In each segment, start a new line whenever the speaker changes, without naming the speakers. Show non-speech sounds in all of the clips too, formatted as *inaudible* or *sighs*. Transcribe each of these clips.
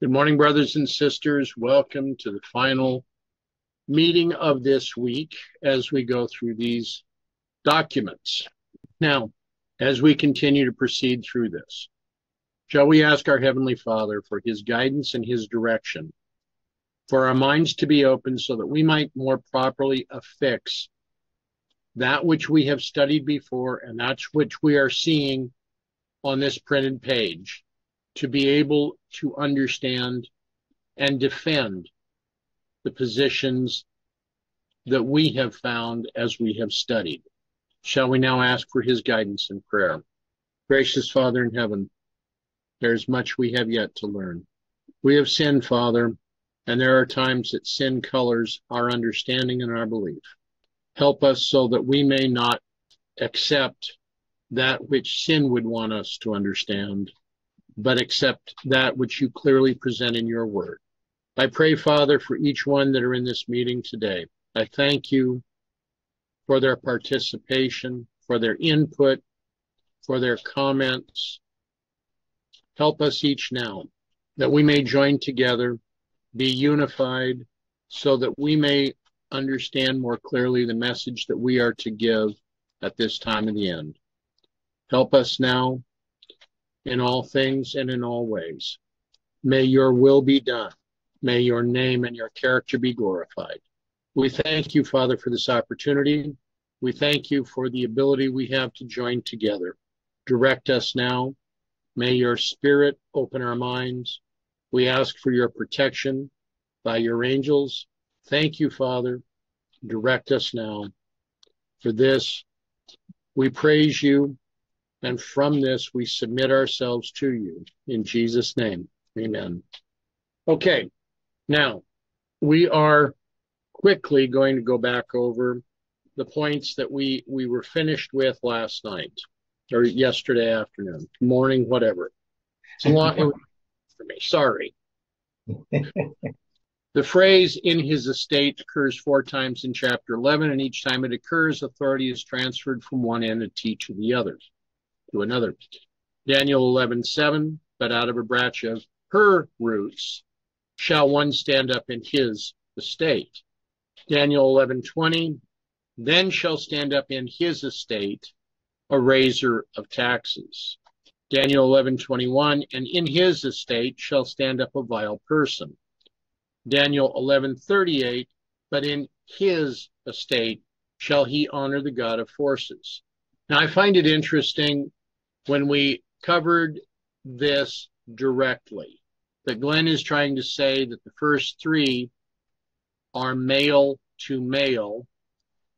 Good morning, brothers and sisters. Welcome to the final meeting of this week as we go through these documents. Now, as we continue to proceed through this, shall we ask our Heavenly Father for His guidance and His direction, for our minds to be open so that we might more properly affix that which we have studied before and that which we are seeing on this printed page to be able to understand and defend the positions that we have found as we have studied. Shall we now ask for his guidance in prayer? Gracious Father in heaven, there is much we have yet to learn. We have sinned, Father, and there are times that sin colors our understanding and our belief. Help us so that we may not accept that which sin would want us to understand but accept that which you clearly present in your word. I pray, Father, for each one that are in this meeting today. I thank you for their participation, for their input, for their comments. Help us each now that we may join together, be unified, so that we may understand more clearly the message that we are to give at this time of the end. Help us now in all things and in all ways. May your will be done. May your name and your character be glorified. We thank you, Father, for this opportunity. We thank you for the ability we have to join together. Direct us now. May your spirit open our minds. We ask for your protection by your angels. Thank you, Father. Direct us now. For this, we praise you and from this, we submit ourselves to you. In Jesus' name, amen. Okay, now we are quickly going to go back over the points that we, we were finished with last night or yesterday afternoon, morning, whatever. It's a lot *laughs* for me. Sorry. *laughs* the phrase in his estate occurs four times in chapter 11, and each time it occurs, authority is transferred from one entity to the others to another. Daniel 11:7, but out of a branch of her roots shall one stand up in his estate. Daniel 11:20, then shall stand up in his estate a raiser of taxes. Daniel 11:21, and in his estate shall stand up a vile person. Daniel 11:38, but in his estate shall he honor the God of forces. Now I find it interesting when we covered this directly. That Glenn is trying to say that the first three are male to male,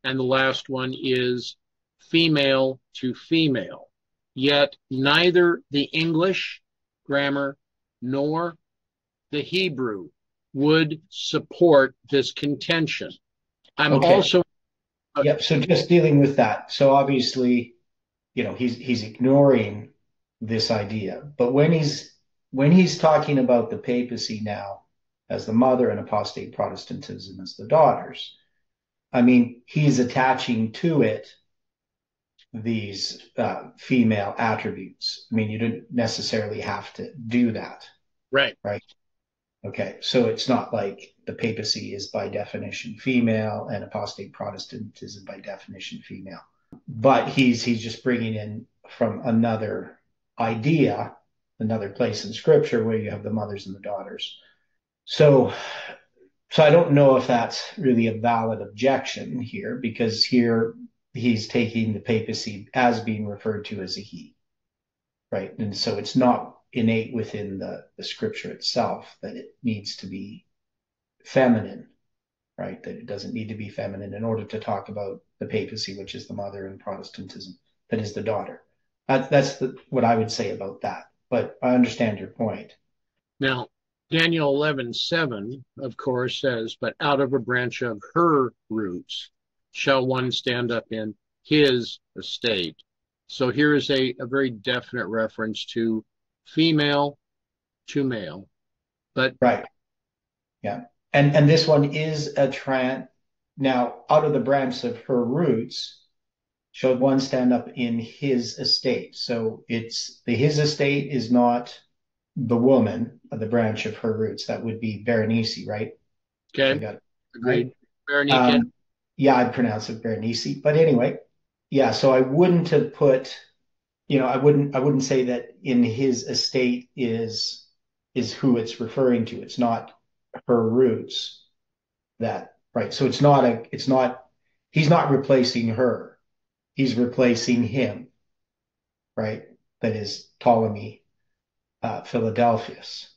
and the last one is female to female. Yet neither the English grammar nor the Hebrew would support this contention. I'm okay. also.
Yep. So just dealing with that. So obviously, you know he's he's ignoring this idea. But when he's when he's talking about the papacy now as the mother and apostate protestantism as the daughters i mean he's attaching to it these uh, female attributes. I mean you don't necessarily have to do that.
Right.
Right? Okay. So it's not like the papacy is by definition female and apostate protestantism by definition female but he's he's just bringing in from another idea, another place in Scripture where you have the mothers and the daughters. So, so I don't know if that's really a valid objection here because here he's taking the papacy as being referred to as a he, right? And so it's not innate within the, the Scripture itself that it needs to be feminine right? That it doesn't need to be feminine in order to talk about the papacy, which is the mother, and Protestantism, that is the daughter. That, that's the, what I would say about that. But I understand your point.
Now, Daniel 11, 7, of course, says, But out of a branch of her roots shall one stand up in his estate. So here is a, a very definite reference to female to male. But
right. Yeah. And and this one is a trant. Now, out of the branch of her roots, shall one stand up in his estate. So it's the his estate is not the woman, of the branch of her roots. That would be Berenice, right?
Okay. Got it. Agreed. Berenice. Um,
yeah, I'd pronounce it Berenice. But anyway, yeah, so I wouldn't have put, you know, I wouldn't I wouldn't say that in his estate is is who it's referring to. It's not her roots that right. So it's not a it's not he's not replacing her. He's replacing him. Right? That is Ptolemy uh, Philadelphus.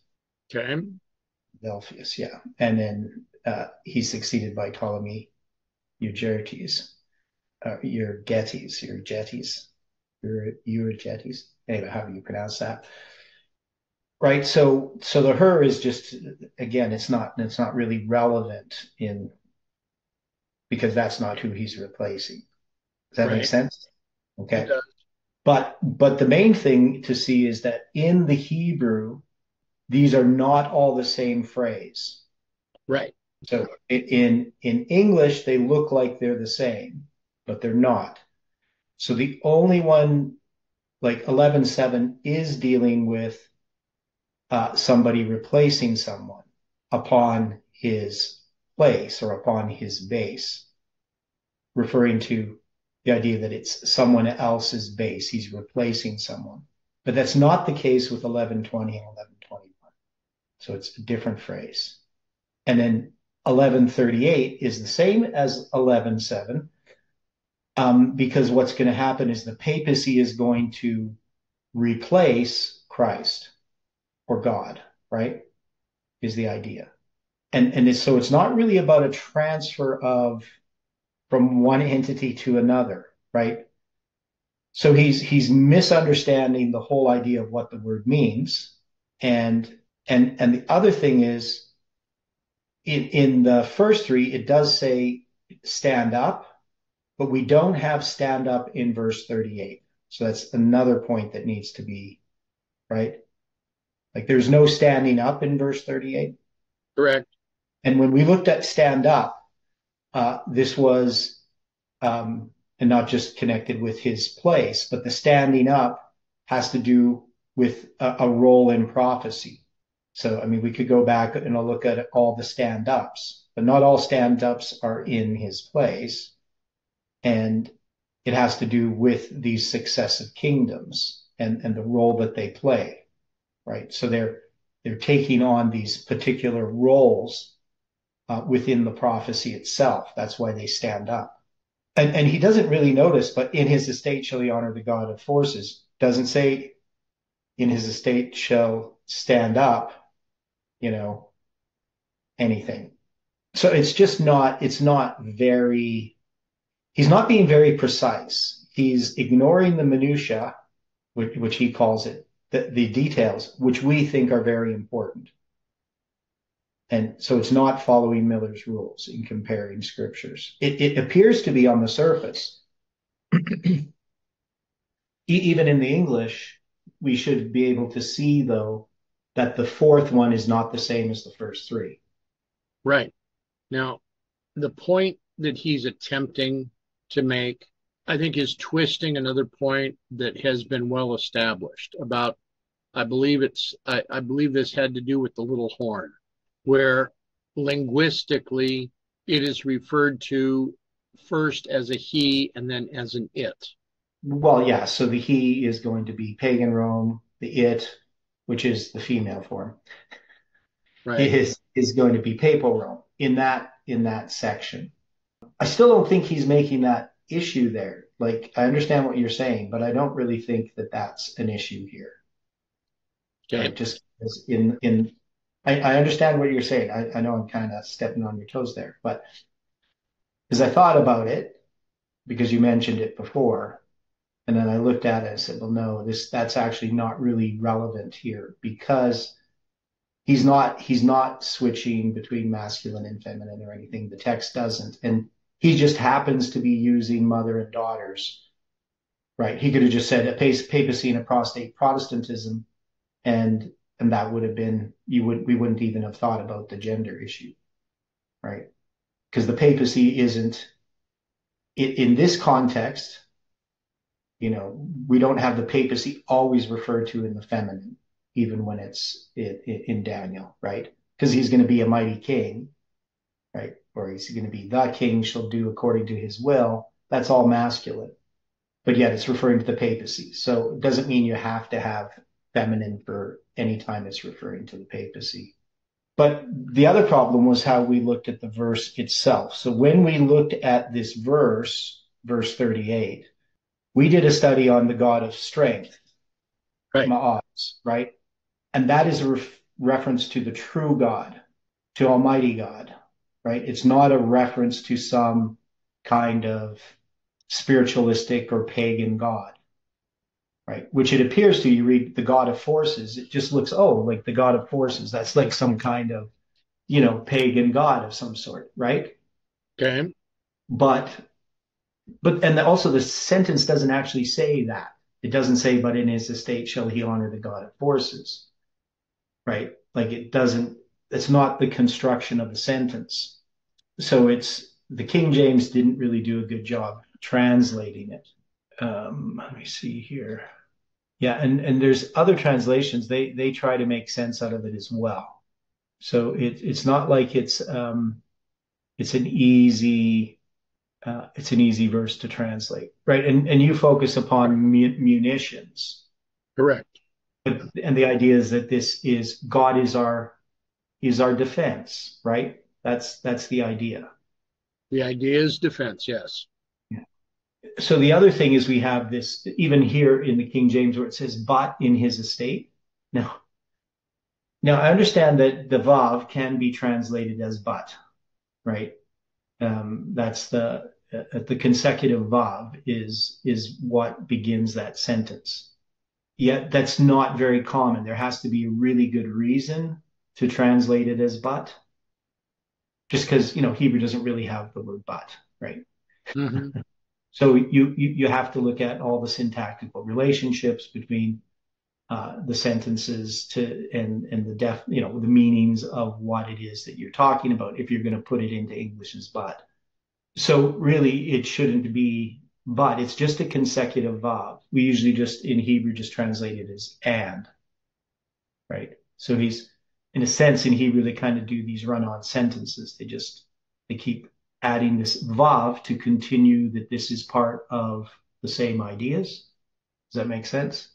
Okay.
Philadelphus, yeah. And then uh, he's succeeded by Ptolemy Euergetes, uh, Euergetes, Euergetes, Euergetes. Anyway, how do you pronounce that? Right. So, so the her is just again, it's not it's not really relevant in because that's not who he's replacing. Does that right. make sense? Okay. But but the main thing to see is that in the Hebrew, these are not all the same phrase.
Right.
So in in English, they look like they're the same, but they're not. So the only one, like eleven seven, is dealing with uh, somebody replacing someone upon his place or upon his base, referring to the idea that it's someone else's base. He's replacing someone. But that's not the case with 1120 and 1121. So it's a different phrase. And then 1138 is the same as 117 um, because what's going to happen is the papacy is going to replace Christ or God, right? Is the idea. And, and it's, so it's not really about a transfer of from one entity to another, right? So he's he's misunderstanding the whole idea of what the word means. And and and the other thing is in, in the first three, it does say stand up, but we don't have stand up in verse 38. So that's another point that needs to be right. Like there's no standing up in verse 38.
Correct.
And when we looked at stand up, uh, this was, um, and not just connected with his place, but the standing up has to do with a, a role in prophecy. So, I mean, we could go back and look at all the stand ups, but not all stand ups are in his place. And it has to do with these successive kingdoms and, and the role that they play, right? So they're, they're taking on these particular roles uh, within the prophecy itself. That's why they stand up. And, and he doesn't really notice, but in his estate shall he honor the God of forces. Doesn't say in his estate shall stand up you know, anything. So it's just not, it's not very, he's not being very precise. He's ignoring the minutia, which, which he calls it, the, the details, which we think are very important. And so it's not following Miller's rules in comparing scriptures. It, it appears to be on the surface. *clears throat* Even in the English, we should be able to see, though, that the fourth one is not the same as the first three.
Right. Now, the point that he's attempting to make, I think, is twisting another point that has been well established about, I believe it's, I, I believe this had to do with the little horn, where linguistically it is referred to first as a he and then as an it.
Well, yeah. So the he is going to be pagan Rome, the it which is the female form, right. is is going to be papal Rome in that in that section. I still don't think he's making that issue there. Like I understand what you're saying, but I don't really think that that's an issue here.
Okay. Right?
Just in in I, I, understand what you're saying. I, I know I'm kind of stepping on your toes there, but as I thought about it, because you mentioned it before, and then I looked at it and said, well, no, this that's actually not really relevant here because he's not he's not switching between masculine and feminine or anything. The text doesn't. And he just happens to be using mother and daughters. Right. He could have just said a papacy and apostate Protestantism and and that would have been you would we wouldn't even have thought about the gender issue. Right. Because the papacy isn't in, in this context, you know, we don't have the papacy always referred to in the feminine. even when it's in, in Daniel, right? Because he's going to be a mighty king, right? Or he's going to be the king shall do according to his will. That's all masculine. But yet it's referring to the papacy. So it doesn't mean you have to have feminine for any time it's referring to the papacy. But the other problem was how we looked at the verse itself. So when we looked at this verse, verse 38, we did a study on the God of strength, right? Ma'az, right? And that is a ref- reference to the true God, to Almighty God, right? It's not a reference to some kind of spiritualistic or pagan God right? Which it appears to you read the God of forces. It just looks, oh, like the God of forces. That's like some kind of, you know, pagan God of some sort, right?
Okay.
But, but, and also the sentence doesn't actually say that. It doesn't say, but in his estate shall he honor the God of forces, right? Like it doesn't, it's not the construction of the sentence. So it's, the King James didn't really do a good job translating it um, let me see here. Yeah, and and there's other translations. They they try to make sense out of it as well. So it it's not like it's um, it's an easy uh, it's an easy verse to translate, right? And and you focus upon mu- munitions,
correct?
But, and the idea is that this is God is our is our defense, right? That's that's the idea.
The idea is defense, yes
so the other thing is we have this even here in the King James where it says but in his estate. Now, now I understand that the vav can be translated as but, right? Um, that's the uh, the consecutive vav is is what begins that sentence. Yet that's not very common. There has to be a really good reason to translate it as but. Just because you know Hebrew doesn't really have the word but, right? Mm-hmm. So you, you, you have to look at all the syntactical relationships between uh, the sentences to and and the def you know the meanings of what it is that you're talking about if you're going to put it into English as but. So really, it shouldn't be but. It's just a consecutive vav. We usually just in Hebrew just translate it as and. Right. So he's in a sense in Hebrew they kind of do these run-on sentences. They just they keep adding this vav to continue that this is part of the same ideas. Does that make sense?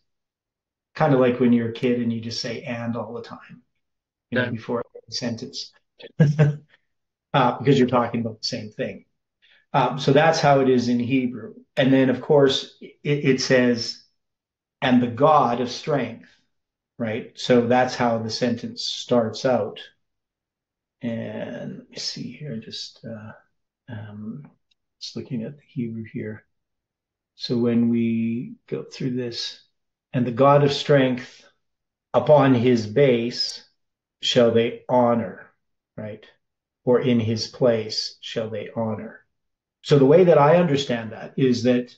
Kind of like when you're a kid and you just say and all the time, you know, before a sentence, *laughs* uh, because you're talking about the same thing. Um, so that's how it is in Hebrew. And then, of course, it, it says, and the God of strength, right? So that's how the sentence starts out. And let me see here, just. Uh, um, just looking at the Hebrew here. So when we go through this, and the God of strength upon his base shall they honor, right? Or in his place shall they honor. So the way that I understand that is that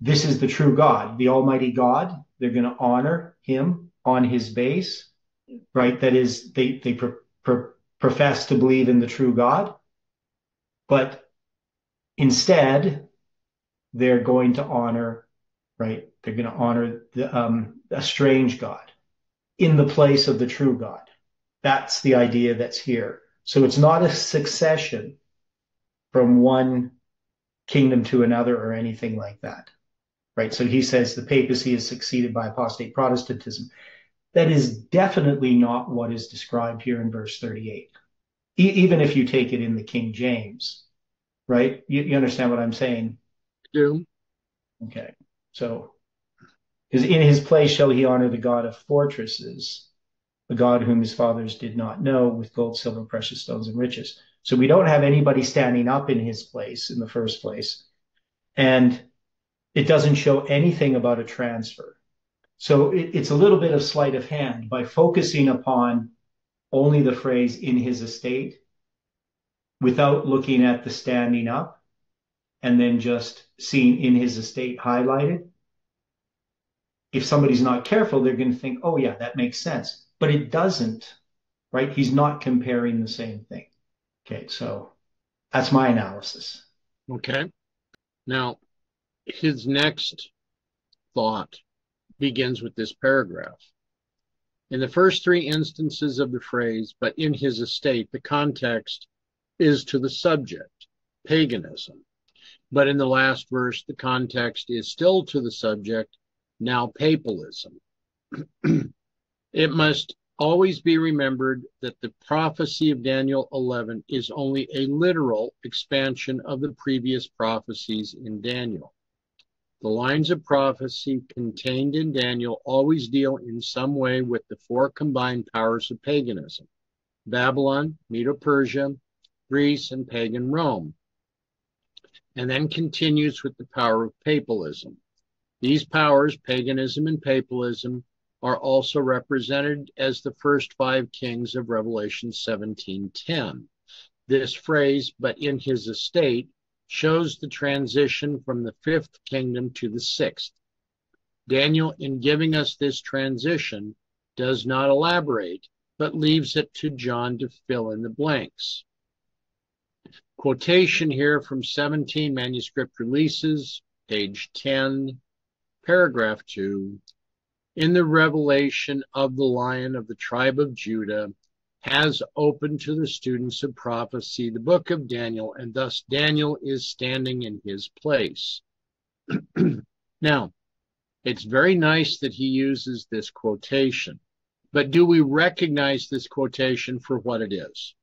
this is the true God, the Almighty God. They're going to honor him on his base, right? That is, they, they pro- pro- profess to believe in the true God but instead, they're going to honor, right? They're going to honor the, um, a strange God in the place of the true God. That's the idea that's here. So it's not a succession from one kingdom to another or anything like that. Right. So he says the papacy is succeeded by apostate Protestantism. That is definitely not what is described here in verse 38 e- even if you take it in the King James, right? You, you understand what I'm saying?
Do.
Okay. So, because in his place shall he honor the God of fortresses, the God whom his fathers did not know, with gold, silver, precious stones, and riches. So we don't have anybody standing up in his place in the first place. And it doesn't show anything about a transfer. So it, it's a little bit of sleight of hand by focusing upon only the phrase in his estate without looking at the standing up and then just seeing in his estate highlighted. If somebody's not careful, they're going to think, oh, yeah, that makes sense. But it doesn't, right? He's not comparing the same thing. Okay, so that's my analysis.
Okay. Now, his next thought begins with this paragraph In the first three instances of the phrase, but in his estate, the context is to the subject, paganism. But in the last verse, the context is still to the subject, now papalism. *clears throat* it must always be remembered that the prophecy of Daniel 11 is only a literal expansion of the previous prophecies in Daniel. The lines of prophecy contained in Daniel always deal in some way with the four combined powers of paganism Babylon, Medo Persia, Greece, and pagan Rome, and then continues with the power of papalism. These powers, paganism and papalism, are also represented as the first five kings of Revelation 17:10. This phrase, but in his estate, shows the transition from the fifth kingdom to the sixth. Daniel, in giving us this transition, does not elaborate, but leaves it to John to fill in the blanks. Quotation here from 17 manuscript releases, page 10, paragraph 2. In the revelation of the lion of the tribe of Judah, has opened to the students of prophecy the book of Daniel, and thus Daniel is standing in his place. *clears throat* now, it's very nice that he uses this quotation, but do we recognize this quotation for what it is?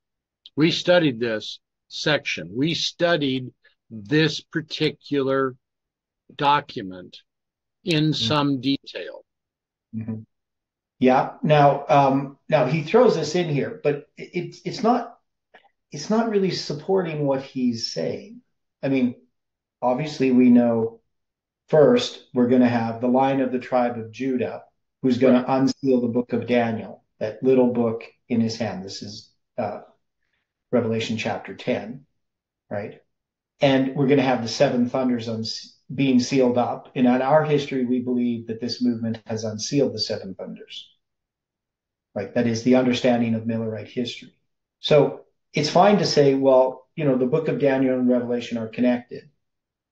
We studied this section. We studied this particular document in mm-hmm. some detail.
Mm-hmm. Yeah. Now, um, now he throws this in here, but it's it's not it's not really supporting what he's saying. I mean, obviously we know first we're going to have the line of the tribe of Judah, who's going right. to unseal the book of Daniel, that little book in his hand. This is uh, Revelation chapter ten, right? And we're going to have the seven thunders on being sealed up. And in our history, we believe that this movement has unsealed the seven thunders. Right? That is the understanding of Millerite history. So it's fine to say, well, you know, the book of Daniel and Revelation are connected.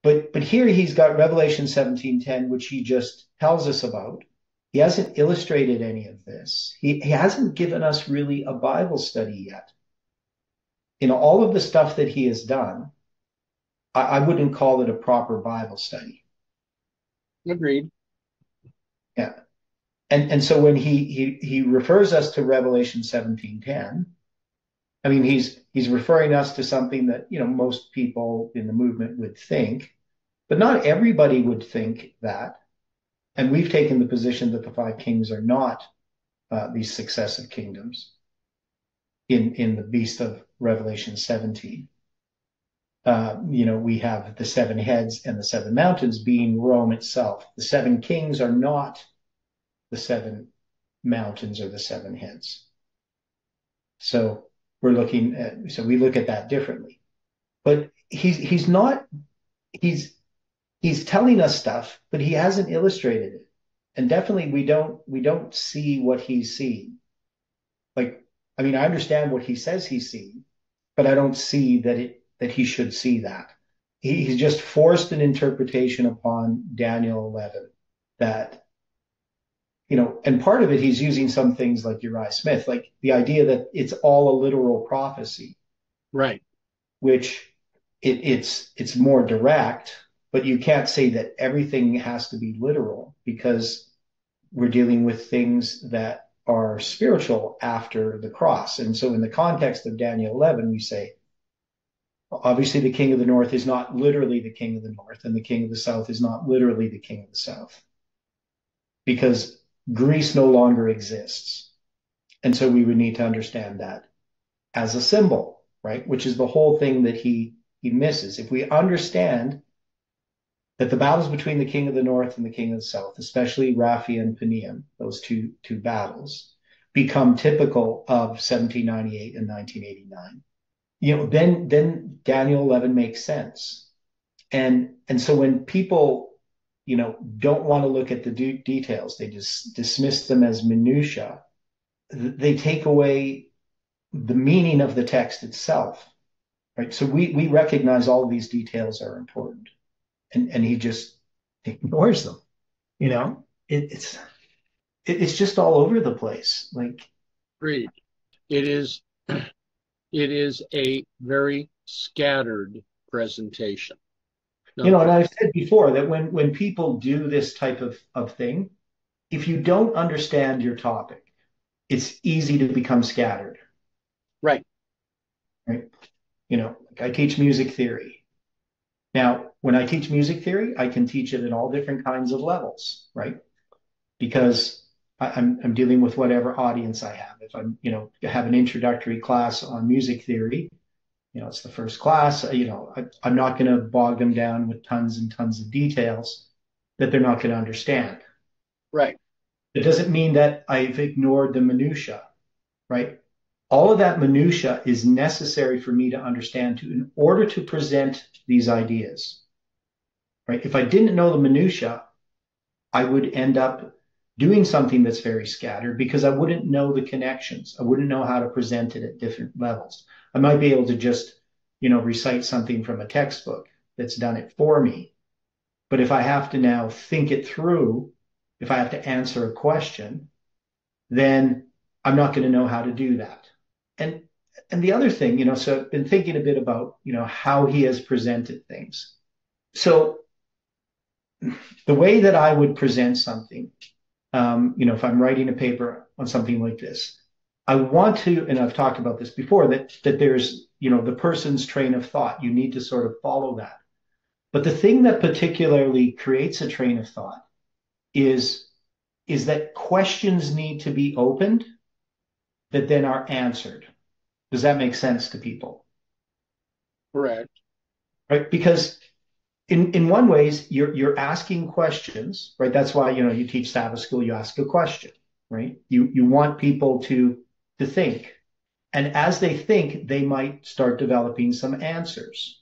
But but here he's got Revelation 17:10, which he just tells us about. He hasn't illustrated any of this. He, he hasn't given us really a Bible study yet. In all of the stuff that he has done, I, I wouldn't call it a proper Bible study.
Agreed.
Yeah. And and so when he he he refers us to Revelation 17:10, I mean he's he's referring us to something that, you know, most people in the movement would think, but not everybody would think that. And we've taken the position that the five kings are not uh, these successive kingdoms in in the beast of Revelation 17 uh, you know, we have the seven heads and the seven mountains being Rome itself. The seven kings are not the seven mountains or the seven heads. So we're looking at, so we look at that differently. But he's, he's not, he's, he's telling us stuff, but he hasn't illustrated it. And definitely we don't, we don't see what he's seeing. Like, I mean, I understand what he says he's seeing, but I don't see that it that he should see that. He, he's just forced an interpretation upon Daniel 11 that, you know, and part of it, he's using some things like Uriah Smith, like the idea that it's all a literal prophecy.
Right.
Which it, it's, it's more direct, but you can't say that everything has to be literal because we're dealing with things that are spiritual after the cross. And so in the context of Daniel 11, we say, Obviously, the king of the north is not literally the king of the north, and the king of the south is not literally the king of the south because Greece no longer exists. And so we would need to understand that as a symbol, right? Which is the whole thing that he, he misses. If we understand that the battles between the king of the north and the king of the south, especially Raphia and Panium, those two, two battles, become typical of 1798 and 1989 you know, then then Daniel 11 makes sense. And and so when people, you know, don't want to look at the de- details, they just dismiss them as minutia. They take away the meaning of the text itself, right? So we we recognize all these details are important, and and he just ignores them. You know, it, it's it, it's just all over the place. Like,
agreed. It is. It is a very scattered presentation.
No. You know, and I've said before that when when people do this type of, of thing, if you don't understand your topic, it's easy to become scattered.
Right.
Right. You know, I teach music theory. Now, when I teach music theory, I can teach it at all different kinds of levels, right? Because I'm, I'm dealing with whatever audience I have. If I'm, you know, have an introductory class on music theory, you know, it's the first class, you know, I, I'm not going to bog them down with tons and tons of details that they're not going to understand.
Right.
It doesn't mean that I've ignored the minutia, right? All of that minutia is necessary for me to understand to in order to present these ideas. Right? If I didn't know the minutia, I would end up doing something that's very scattered because I wouldn't know the connections. I wouldn't know how to present it at different levels. I might be able to just, you know, recite something from a textbook that's done it for me. But if I have to now think it through, if I have to answer a question, then I'm not going to know how to do that. And and the other thing, you know, so I've been thinking a bit about, you know, how he has presented things. So the way that I would present something um, you know, if I'm writing a paper on something like this, I want to, and I've talked about this before, that that there's, you know, the person's train of thought. You need to sort of follow that. But the thing that particularly creates a train of thought is is that questions need to be opened that then are answered. Does that make sense to people?
Correct.
Right? Because in in one ways you're you're asking questions right? That's why you know you teach sabbath school you ask a question right? You you want people to to think. And as they think they might start developing some answers.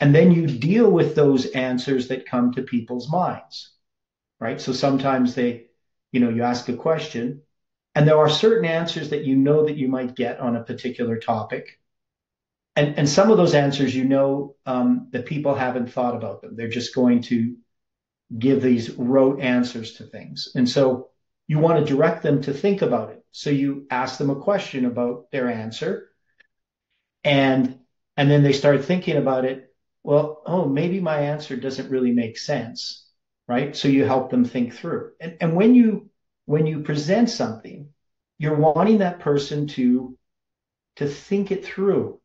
And then you deal with those answers that come to people's minds right? So sometimes they you know you ask a question and there are certain answers that you know that you might get on a particular topic and and some of those answers you know um, that people haven't thought about them. They're just going to give these rote answers to things. And so you want to direct them to think about it. So you ask them a question about their answer. And and then they start thinking about it. Well oh maybe my answer doesn't really make sense right? So you help them think through. And, and when you when you present something you're wanting that person to to think it through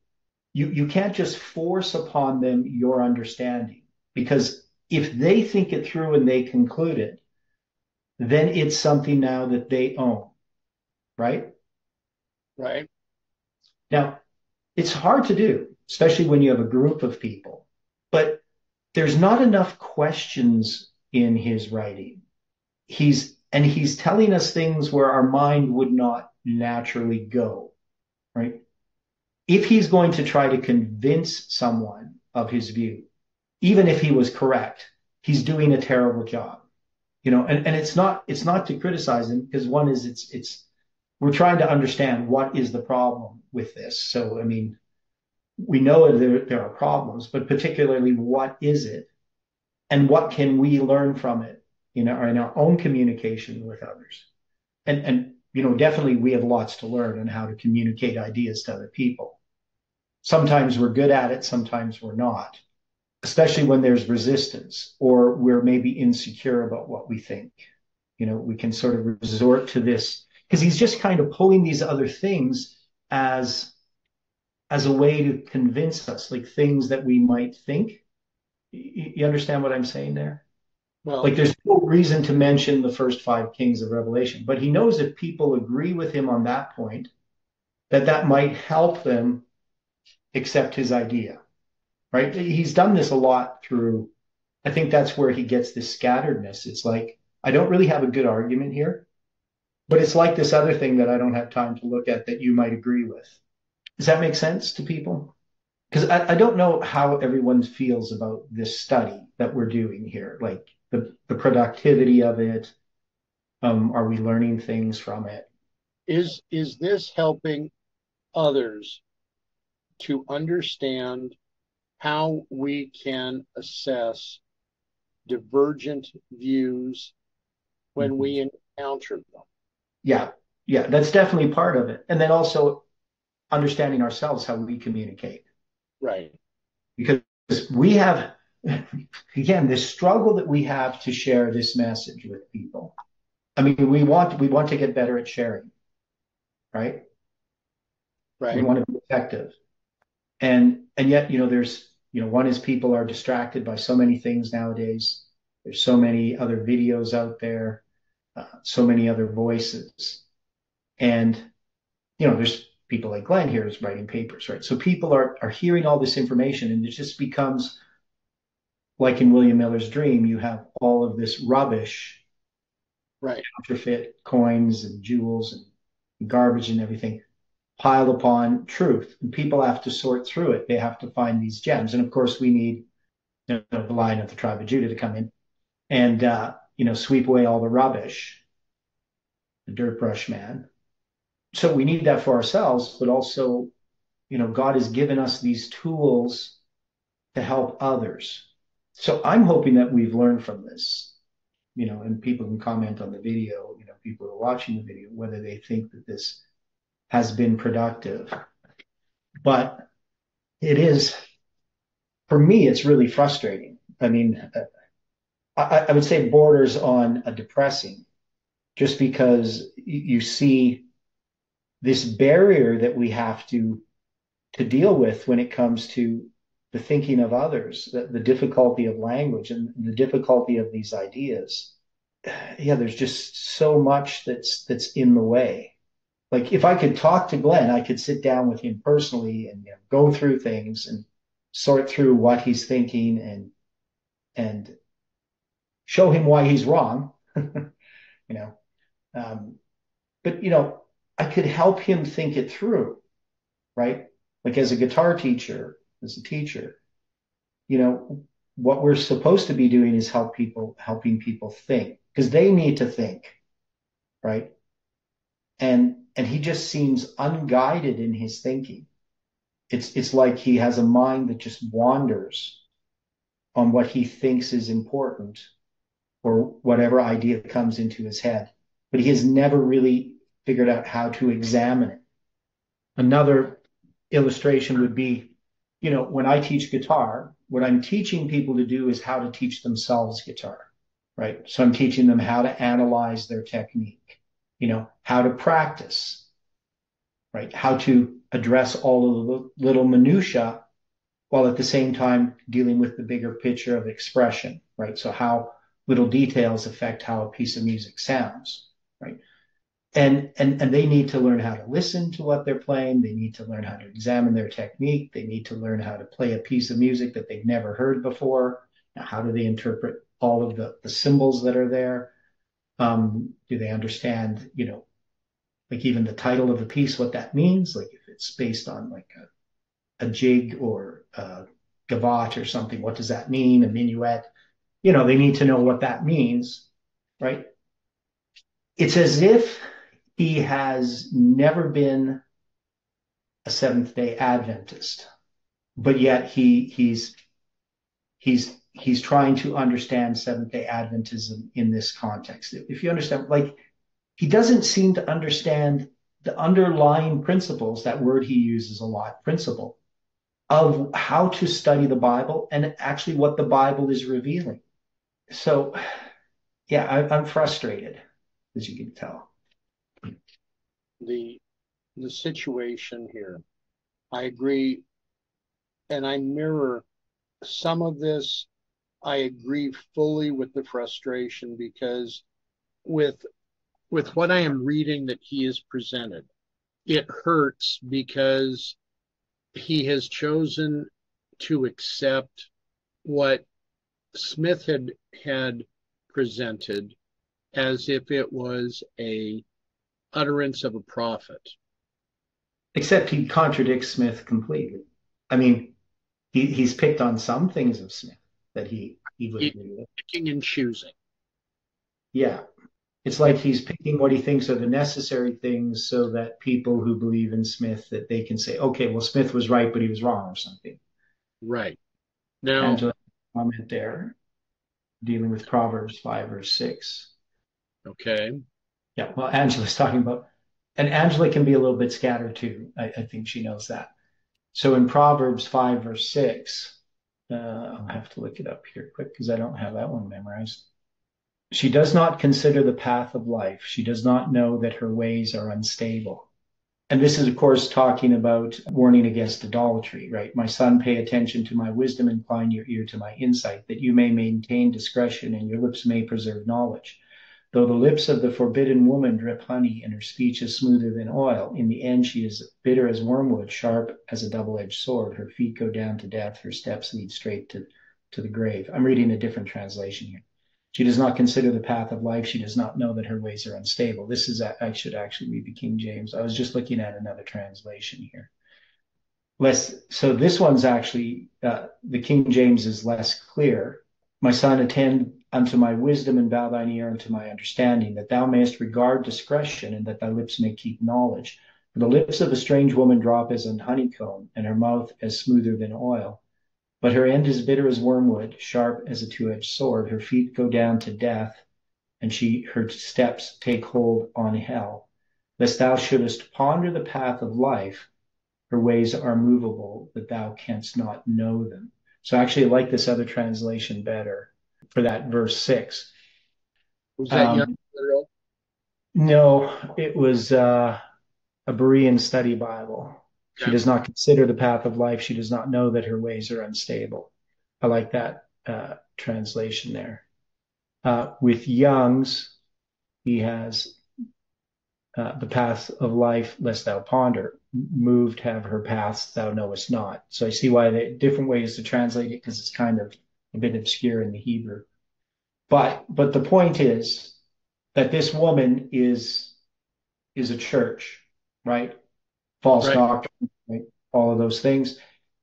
you, you can't just force upon them your understanding because if they think it through and they conclude it, then it's something now that they own, right?
Right.
Now, it's hard to do, especially when you have a group of people, but there's not enough questions in his writing. He's, and he's telling us things where our mind would not naturally go, right? If he's going to try to convince someone of his view, even if he was correct, he's doing a terrible job. You know, and, and it's not it's not to criticize him because one is it's it's we're trying to understand what is the problem with this. So I mean, we know there, there are problems, but particularly what is it? And what can we learn from it in our, in our own communication with others? And and you know, definitely we have lots to learn on how to communicate ideas to other people. Sometimes we're good at it, sometimes we're not, especially when there's resistance or we're maybe insecure about what we think. You know, we can sort of resort to this because he's just kind of pulling these other things as as a way to convince us, like things that we might think. You understand what I'm saying there? Well, like there's no reason to mention the first five kings of Revelation, but he knows if people agree with him on that point, that that might help them accept his idea. Right? He's done this a lot through. I think that's where he gets this scatteredness. It's like I don't really have a good argument here, but it's like this other thing that I don't have time to look at that you might agree with. Does that make sense to people? Because I, I don't know how everyone feels about this study that we're doing here. Like the, the productivity of it? Um, are we learning things from it?
Is is this helping others to understand how we can assess divergent views when mm-hmm. we encounter them.
Yeah, yeah, that's definitely part of it. And then also understanding ourselves how we communicate.
Right.
Because we have, again, this struggle that we have to share this message with people. I mean, we want we want to get better at sharing, right?
Right.
We want to be effective, and and yet, you know, there's you know, one is people are distracted by so many things nowadays. There's so many other videos out there, uh, so many other voices, and you know, there's people like Glenn here is writing papers, right? So people are are hearing all this information, and it just becomes like in William Miller's dream. You have all of this rubbish.
Right.
Counterfeit coins and jewels and garbage and everything piled upon truth. And people have to sort through it. They have to find these gems. And of course we need you know, the lion of the tribe of judah to come in and uh, you know sweep away all the rubbish. The dirt brush man. So we need that for ourselves but also you know god has given us these tools to help others so i'm hoping that we've learned from this you know, and people can comment on the video, you know, people are watching the video, whether they think that this has been productive. But it is, for me, it's really frustrating. I mean, I, I would say borders on a depressing, just because you see this barrier that we have to to deal with when it comes to the thinking of others, the, the difficulty of language and the difficulty of these ideas. *sighs* Yeah, there's just so much that's that's in the way. Like if I could talk to Glenn, I could sit down with him personally and you know, go through things and sort through what he's thinking and and show him why he's wrong. *laughs* you know, um, but you know, I could help him think it through, right? Like as a guitar teacher, as a teacher. You know, what we're supposed to be doing is help people, helping people think because they need to think, right? And and he just seems unguided in his thinking. It's it's like he has a mind that just wanders on what he thinks is important or whatever idea comes into his head, but he has never really figured out how to examine it. Another illustration would be you know, when I teach guitar, what I'm teaching people to do is how to teach themselves guitar, right? So I'm teaching them how to analyze their technique, you know, how to practice, right? How to address all of the little minutia while at the same time dealing with the bigger picture of expression, right? So how little details affect how a piece of music sounds, right? And and and they need to learn how to listen to what they're playing. They need to learn how to examine their technique. They need to learn how to play a piece of music that they've never heard before. Now, how do they interpret all of the the symbols that are there? Um, do they understand you know like even the title of the piece what that means? Like if it's based on like a, a jig or a gavotte or something what does that mean? A minuet? You know they need to know what that means right? It's as if he has never been a Seventh Day Adventist, but yet he he's he's he's trying to understand Seventh Day Adventism in this context. If you understand, like he doesn't seem to understand the underlying principles. That word he uses a lot, principle of how to study the Bible and actually what the Bible is revealing. So, yeah, I, I'm frustrated, as you can tell
the the situation here. I agree, and I mirror some of this. I agree fully with the frustration because with with what I am reading that he has presented, it hurts because he has chosen to accept what Smith had had presented as if it was a utterance of a prophet.
Except he contradicts Smith completely. I mean, he, he's picked on some things of Smith that he, he would with.
Picking and choosing.
Yeah. It's like he's picking what he thinks are the necessary things so that people who believe in Smith that they can say, okay, well, Smith was right, but he was wrong or something.
Right. Now,
comment there, dealing with Proverbs 5 or 6.
Okay.
Yeah, well, Angela's talking about, and Angela can be a little bit scattered too. I, I think she knows that. So in Proverbs 5, verse 6, uh, I'll have to look it up here quick because I don't have that one memorized. She does not consider the path of life. She does not know that her ways are unstable. And this is, of course, talking about warning against idolatry, right? My son, pay attention to my wisdom, incline your ear to my insight, that you may maintain discretion and your lips may preserve knowledge. Though the lips of the forbidden woman drip honey and her speech is smoother than oil, in the end she is bitter as wormwood, sharp as a double edged sword. Her feet go down to death, her steps lead straight to, to the grave. I'm reading a different translation here. She does not consider the path of life. She does not know that her ways are unstable. This is, I should actually read the King James. I was just looking at another translation here. Less, so this one's actually, uh, the King James is less clear. My son, attend unto my wisdom and bow thine ear unto my understanding, that thou mayest regard discretion and that thy lips may keep knowledge. For the lips of a strange woman drop as an honeycomb, and her mouth as smoother than oil. But her end is bitter as wormwood, sharp as a two-edged sword. Her feet go down to death, and she her steps take hold on hell. Lest thou shouldest ponder the path of life, her ways are movable, that thou canst not know them. So actually I like this other translation better for that verse six.
Was that um, young literal?
No, it was uh, a Berean study Bible. She does not consider the path of life. She does not know that her ways are unstable. I like that uh, translation there. Uh, with Young's, he has uh, the path of life, lest thou ponder. Moved have her paths, thou knowest not. So I see why the different ways to translate it because it's kind of a bit obscure in the Hebrew. But but the point is that this woman is is a church, right? false right. doctrine, right? all of those things.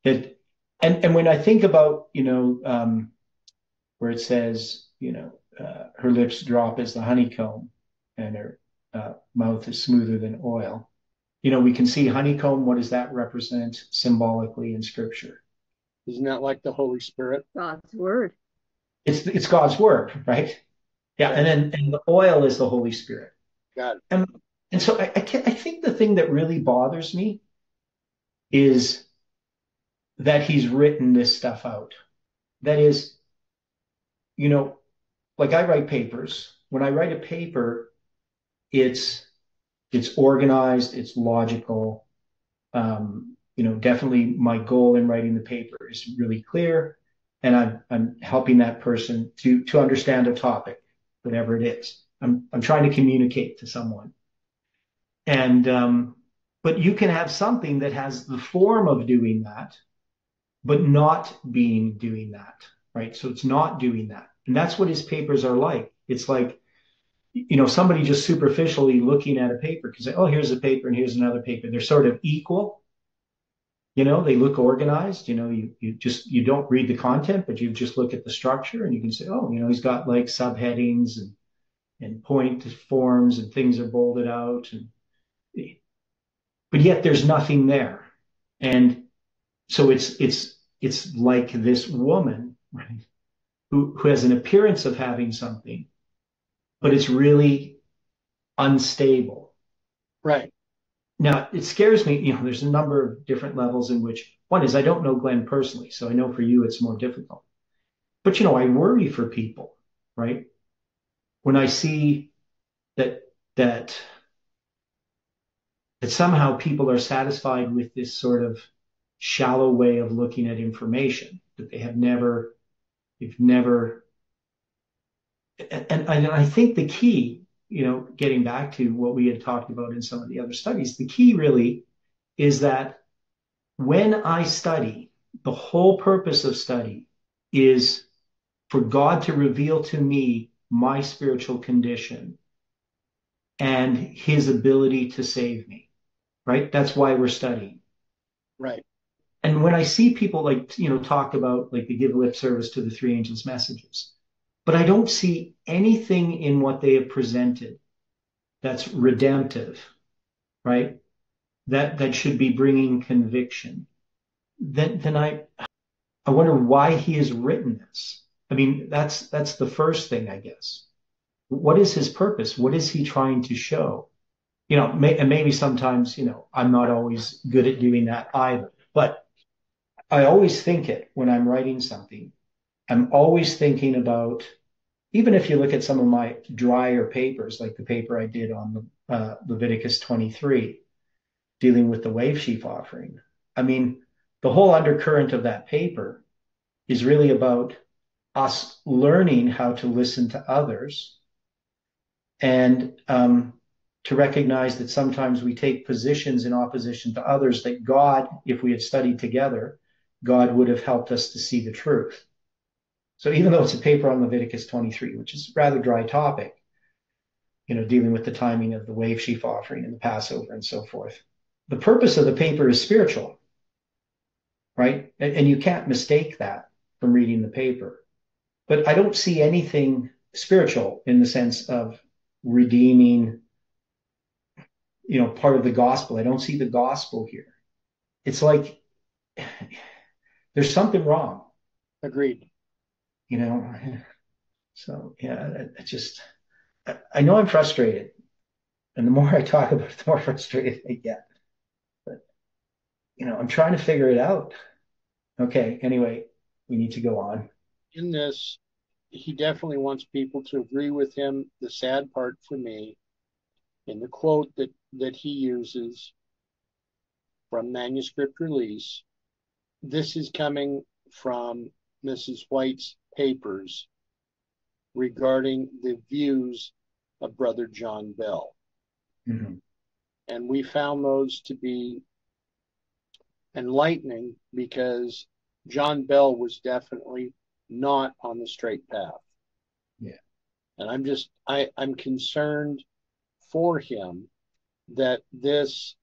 That and and when I think about you know um, where it says you know uh, her lips drop as the honeycomb and her uh, mouth is smoother than oil. You know, we can see honeycomb. What does that represent symbolically in Scripture?
Isn't that like the Holy Spirit?
God's word.
It's it's God's word, right? Yeah, and then and the oil is the Holy Spirit.
Got it.
And and so I, I, I think the thing that really bothers me is that he's written this stuff out. That is, you know, like I write papers. When I write a paper, it's it's organized, it's logical. Um, you know, definitely my goal in writing the paper is really clear, and I'm I'm helping that person to to understand a topic, whatever it is. I'm I'm trying to communicate to someone. And um, but you can have something that has the form of doing that, but not being doing that, right? So it's not doing that. And that's what his papers are like. It's like, you know, somebody just superficially looking at a paper can say, oh, here's a paper and here's another paper. They're sort of equal. You know, they look organized. You know, you, you just, you don't read the content, but you just look at the structure and you can say, oh, you know, he's got like subheadings and, and point forms and things are bolded out and but yet there's nothing there. And so it's, it's, it's like this woman, right? Who, who has an appearance of having something, but it's really unstable.
Right.
Now it scares me, you know, there's a number of different levels in which one is I don't know Glenn personally, so I know for you it's more difficult. But you know, I worry for people, right? When I see that that that somehow people are satisfied with this sort of shallow way of looking at information that they have never, they've never, and, and I think the key, you know, getting back to what we had talked about in some of the other studies, the key really is that when I study, the whole purpose of study is for God to reveal to me my spiritual condition and his ability to save me right? That's why we're studying.
Right.
And when I see people like, you know, talk about like they give lip service to the three angels' messages, but I don't see anything in what they have presented that's redemptive, right? That, that should be bringing conviction. Then, then I, I wonder why he has written this. I mean, that's, that's the first thing, I guess. what is his purpose? What is he trying to show? You know, may, and maybe sometimes, you know, I'm not always good at doing that either, but I always think it when I'm writing something. I'm always thinking about, even if you look at some of my drier papers, like the paper I did on uh, Leviticus 23, dealing with the wave sheaf offering. I mean, the whole undercurrent of that paper is really about us learning how to listen to others and um, to recognize that sometimes we take positions in opposition to others that God, if we had studied together, God would have helped us to see the truth. So even though it's a paper on Leviticus 23, which is a rather dry topic, you know, dealing with the timing of the wave sheaf offering and the Passover and so forth, the purpose of the paper is spiritual, right? And, and you can't mistake that from reading the paper. But I don't see anything spiritual in the sense of redeeming, you know, part of the gospel. I don't see the gospel here. It's like *sighs* there's something wrong.
Agreed.
You know, so yeah, I, just I, I know I'm frustrated, and the more I talk about it, the more *laughs* frustrated I get. But you know, I'm trying to figure it out. Okay. Anyway, we need to go on.
In this, he definitely wants people to agree with him. The sad part for me, in the quote that, that he uses from manuscript release, this is coming from Mrs. White's papers regarding the views of Brother John Bell. Mm-hmm. And we found those to be enlightening because John Bell was definitely not on the straight path.
Yeah.
And I'm just I I'm concerned for him that this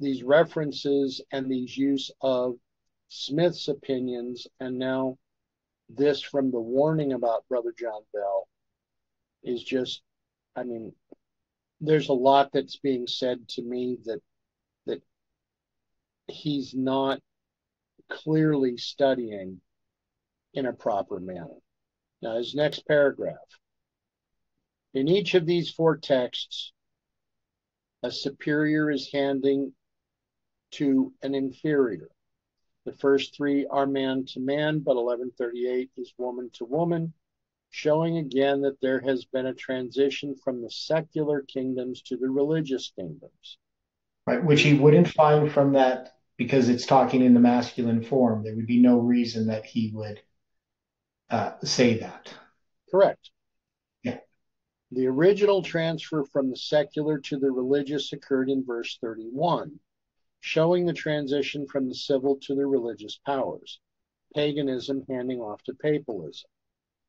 these references and these use of Smith's opinions and now this from the warning about Brother John Bell is just I mean there's a lot that's being said to me that that he's not clearly studying in a proper manner. Now, his next paragraph. In each of these four texts, a superior is handing to an inferior. The first three are man to man, but 1138 is woman to woman, showing again that there has been a transition from the secular kingdoms to the religious kingdoms.
Right, which he wouldn't find from that because it's talking in the masculine form. There would be no reason that he would uh, say that.
Correct.
Yeah.
The original transfer from the secular to the religious occurred in verse 31, showing the transition from the civil to the religious powers, paganism handing off to papalism.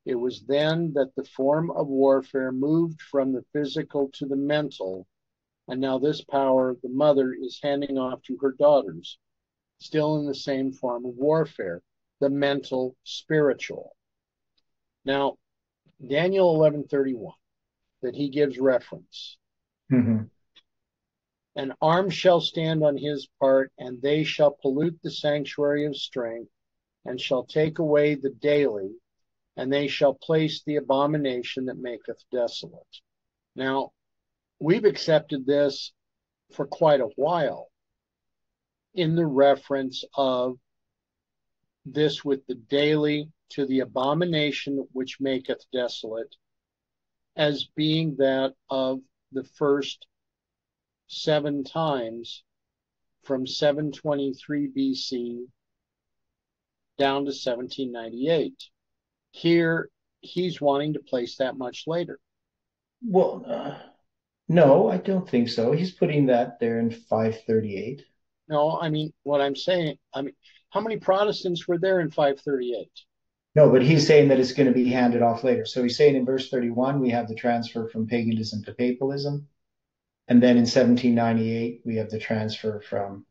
It was then that the form of warfare moved from the physical to the mental and now this power the mother is handing off to her daughters, still in the same form of warfare, the mental spiritual. Now, Daniel 11:31 that he gives reference. Mm-hmm. An arm shall stand on his part, and they shall pollute the sanctuary of strength, and shall take away the daily, and they shall place the abomination that maketh desolate. Now, we've accepted this for quite a while in the reference of this with the daily to the abomination which maketh desolate as being that of the first seven times from 723 BC down to 1798. Here, he's wanting to place that much later.
Well, uh, no, I don't think so. He's putting that there in 538.
No, I mean, what I'm saying, I mean, how many Protestants were there in 538?
No, but he's saying that it's going to be handed off later. So he's saying in verse 31, we have the transfer from paganism to papalism. And then in 1798, we have the transfer from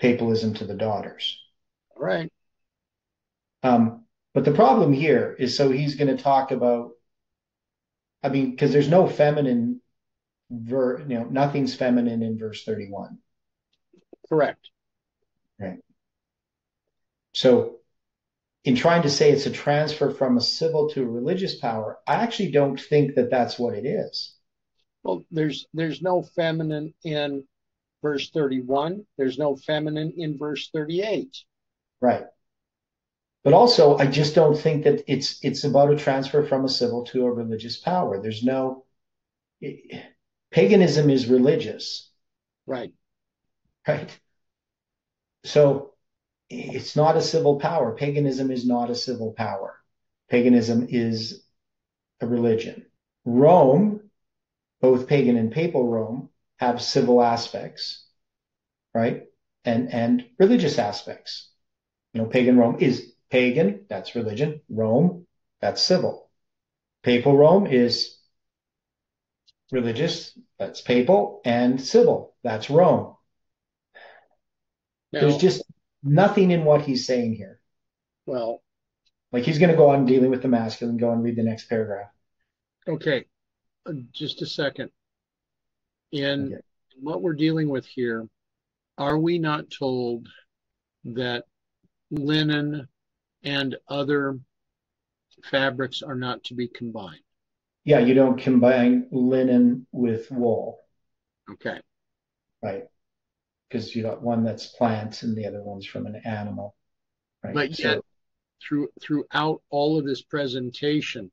papalism to the daughters.
All right.
Um, but the problem here is so he's going to talk about, I mean, because there's no feminine ver, you know, nothing's feminine in verse 31.
Correct.
Right. So in trying to say it's a transfer from a civil to a religious power, I actually don't think that that's what it is.
Well, there's there's no feminine in verse 31. There's no feminine in verse 38.
Right. But also, I just don't think that it's it's about a transfer from a civil to a religious power. There's no it, paganism is religious.
Right.
Right. So it's not a civil power. Paganism is not a civil power. Paganism is a religion. Rome, both pagan and papal Rome, have civil aspects, right? And and religious aspects. You know, pagan Rome is pagan, that's religion. Rome, that's civil. Papal Rome is religious, that's papal, and civil, that's Rome. There's just nothing in what he's saying here.
Well,
like he's going to go on dealing with the masculine, go and read the next paragraph.
Okay, just a second. In okay. what we're dealing with here, are we not told that linen and other fabrics are not to be combined?
Yeah, you don't combine linen with wool.
Okay.
Right because you got one that's plants and the other one's from an animal.
Right? But yet, so, through throughout all of this presentation,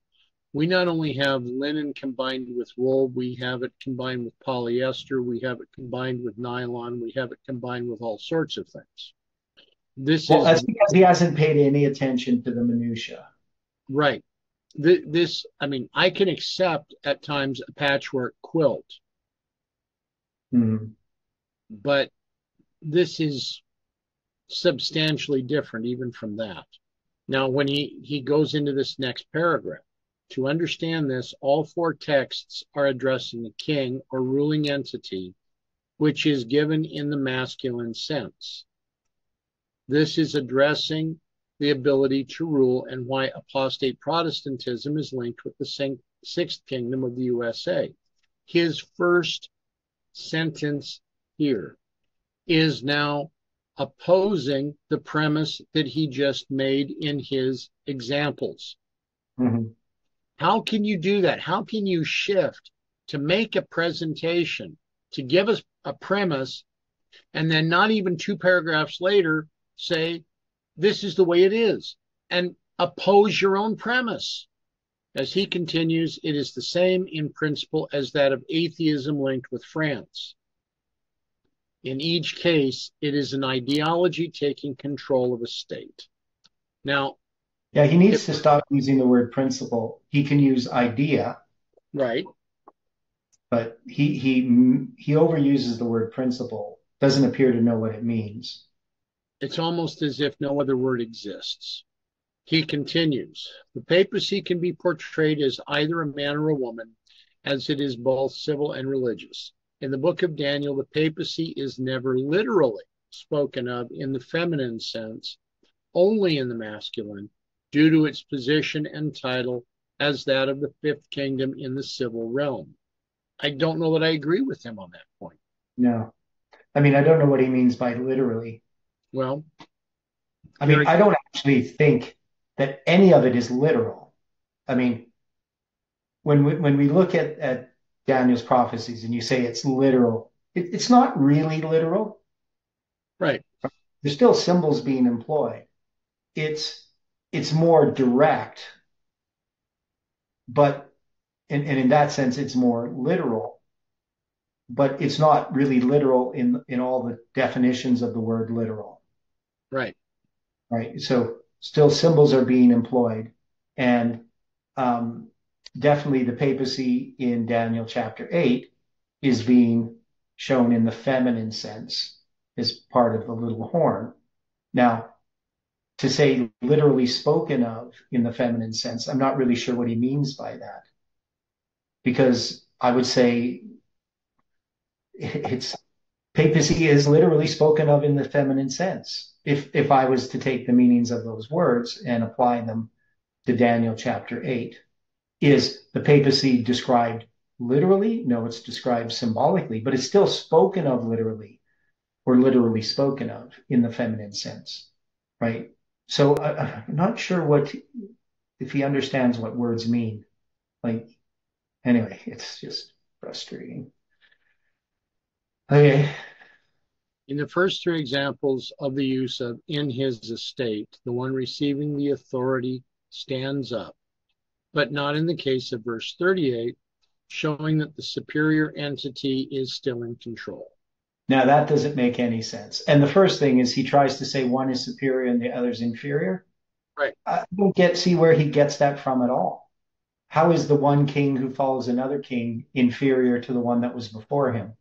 we not only have linen combined with wool, we have it combined with polyester, we have it combined with nylon, we have it combined with all sorts of things.
This well, is that's because he hasn't paid any attention to the minutia.
Right. This, I mean, I can accept at times a patchwork quilt,
mm-hmm.
but this is substantially different even from that. Now, when he, he goes into this next paragraph, to understand this, all four texts are addressing the king or ruling entity, which is given in the masculine sense. This is addressing the ability to rule and why apostate Protestantism is linked with the sixth kingdom of the USA. His first sentence here is now opposing the premise that he just made in his examples.
Mm-hmm.
How can you do that? How can you shift to make a presentation, to give us a premise, and then not even two paragraphs later say, this is the way it is, and oppose your own premise? As he continues, it is the same in principle as that of atheism linked with France. In each case, it is an ideology taking control of a state. Now,
yeah, he needs to stop using the word principle. He can use idea.
Right.
But he he he overuses the word principle. Doesn't appear to know what it means.
It's almost as if no other word exists. He continues, the papacy can be portrayed as either a man or a woman, as it is both civil and religious. In the book of Daniel, the papacy is never literally spoken of in the feminine sense, only in the masculine, due to its position and title as that of the fifth kingdom in the civil realm. I don't know that I agree with him on that point.
No. I mean, I don't know what he means by literally.
Well,
I mean, I don't actually think that any of it is literal. I mean, when we, when we look at, at Daniel's prophecies and you say it's literal, it, it's not really literal.
Right.
There's still symbols being employed. It's it's more direct, but and, and in that sense, it's more literal. But it's not really literal in in all the definitions of the word literal.
Right.
Right. So still symbols are being employed, and um, definitely the papacy in Daniel chapter 8 is being shown in the feminine sense as part of the little horn. Now, to say literally spoken of in the feminine sense, I'm not really sure what he means by that. Because I would say it's papacy is literally spoken of in the feminine sense. If if I was to take the meanings of those words and apply them to Daniel chapter 8. Is the papacy described literally? No, it's described symbolically, but it's still spoken of literally or literally spoken of in the feminine sense, right? So I, I'm not sure what if he understands what words mean. Like, anyway, it's just frustrating. Okay.
In the first three examples of the use of in his estate, the one receiving the authority stands up, but not in the case of verse 38, showing that the superior entity is still in control.
Now that doesn't make any sense. And the first thing is he tries to say one is superior and the other is inferior.
Right.
I don't get see where he gets that from at all. How is the one king who follows another king inferior to the one that was before him?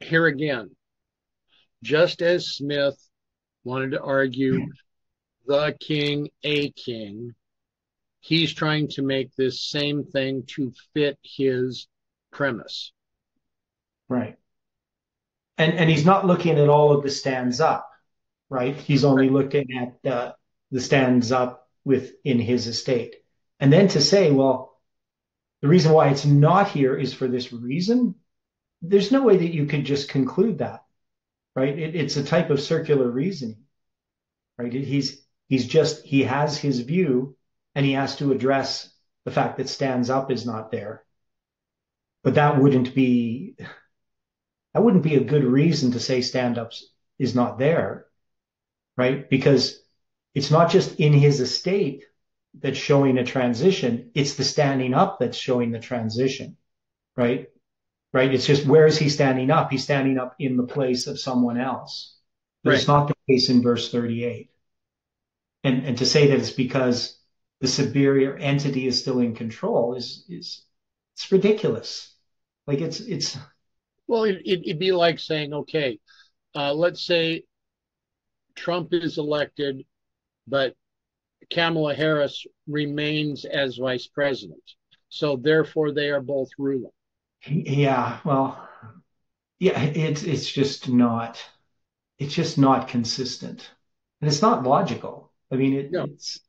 Here again, just as Smith wanted to argue the king, a king, he's trying to make this same thing to fit his premise.
Right. And and he's not looking at all of the stands up, right? He's only looking at uh, the stands up within his estate. And then to say, well, the reason why it's not here is for this reason, there's no way that you could just conclude that, right? It, it's a type of circular reasoning, right? He's he's just he has his view, and he has to address the fact that stands up is not there. But that wouldn't be that wouldn't be a good reason to say stand ups is not there, right? Because it's not just in his estate that's showing a transition, it's the standing up that's showing the transition, right? Right? It's just where is he standing up? He's standing up in the place of someone else. But right. it's not the case in verse 38. And and to say that it's because the superior entity is still in control is is it's ridiculous. Like it's it's
well, it, it, would be like saying, okay, uh, let's say Trump is elected but Kamala Harris remains as vice president. So therefore, they are both ruling.
Yeah, well, yeah, it's it's just not it's just not consistent, and it's not logical. I mean, it, no. it's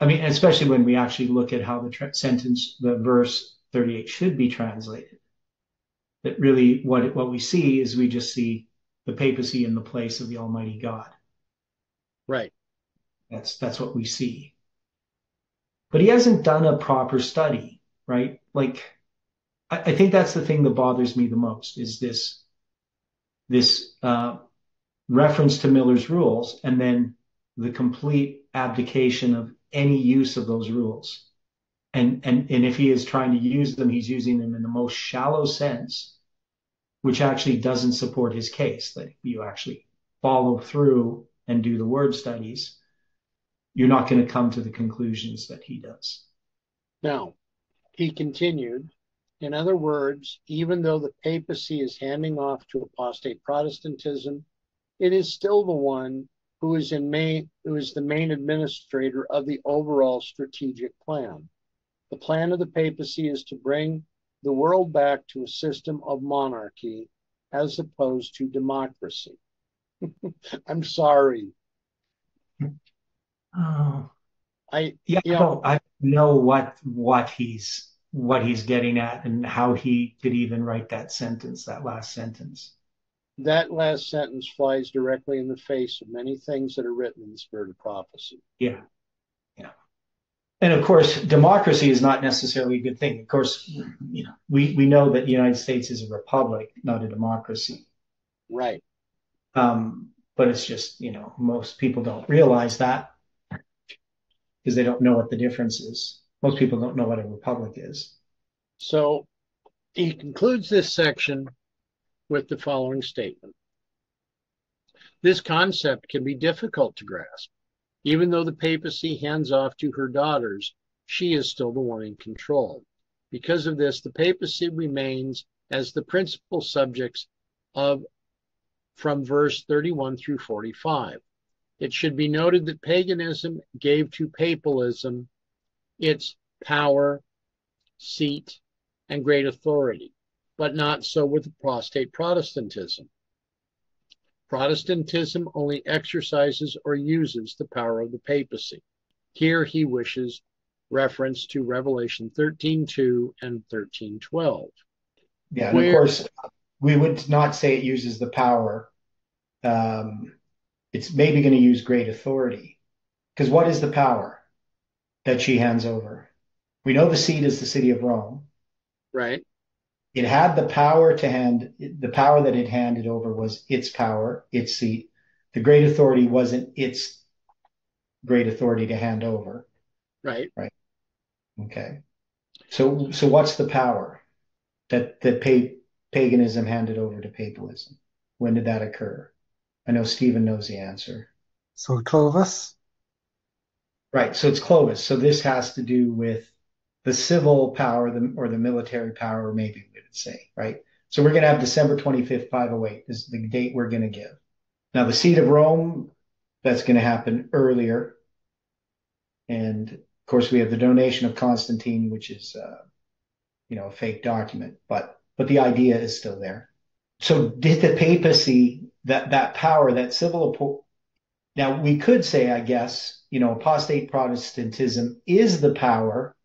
I mean, especially when we actually look at how the tra- sentence, the verse 38 should be translated. That really, what what we see is we just see the papacy in the place of the Almighty God.
Right.
That's that's what we see. But he hasn't done a proper study, right? Like I, I think that's the thing that bothers me the most is this this uh, reference to Miller's rules and then the complete abdication of any use of those rules. And, and, and if he is trying to use them, he's using them in the most shallow sense, which actually doesn't support his case that you actually follow through and do the word studies you're not going to come to the conclusions that he does.
Now, he continued, in other words, even though the papacy is handing off to apostate Protestantism, it is still the one who is in main who is the main administrator of the overall strategic plan. The plan of the papacy is to bring the world back to a system of monarchy as opposed to democracy. *laughs* I'm sorry.
Oh, I yeah, you know, I know what what he's what he's getting at and how he could even write that sentence, that last sentence.
That last sentence flies directly in the face of many things that are written in the spirit of prophecy.
Yeah. Yeah. And of course, democracy is not necessarily a good thing. Of course, you know, we, we know that the United States is a republic, not a democracy.
Right.
Um, but it's just, you know, most people don't realize that because they don't know what the difference is. Most people don't know what a republic is.
So he concludes this section with the following statement. This concept can be difficult to grasp. Even though the papacy hands off to her daughters, she is still the one in control. Because of this, the papacy remains as the principal subjects of from verse 31 through 45. It should be noted that paganism gave to papalism its power, seat, and great authority, but not so with apostate Protestantism. Protestantism only exercises or uses the power of the papacy. Here he wishes reference to Revelation 13:2 and 13:12.
Yeah, and where, of course, we would not say it uses the power. Um, it's maybe going to use great authority Because what is the power that she hands over? We know the seat is the city of Rome.
Right.
It had the power to hand, the power that it handed over was its power, its seat. The great authority wasn't its great authority to hand over.
Right.
Right. Okay. So, so what's the power that that pa- paganism handed over to papalism? When did that occur? I know Stephen knows the answer.
So Clovis?
Right. So it's Clovis. So this has to do with the civil power the, or the military power, maybe we would say, right? So we're going to have December 25th, 508 is the date we're going to give. Now, the seat of Rome, that's going to happen earlier. And of course, we have the donation of Constantine, which is, uh, you know, a fake document, but but the idea is still there. So did the papacy that that power, that civil now we could say, I guess, you know, apostate Protestantism is the power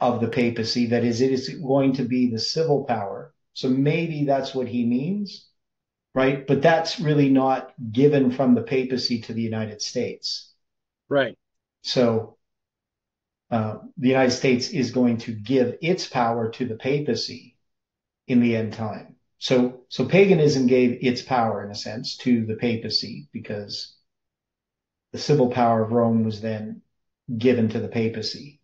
of the papacy. That is, it is going to be the civil power. So maybe that's what he means, right? But that's really not given from the papacy to the United States.
Right.
So uh, the United States is going to give its power to the papacy in the end time. So, so paganism gave its power, in a sense, to the papacy because the civil power of Rome was then given to the papacy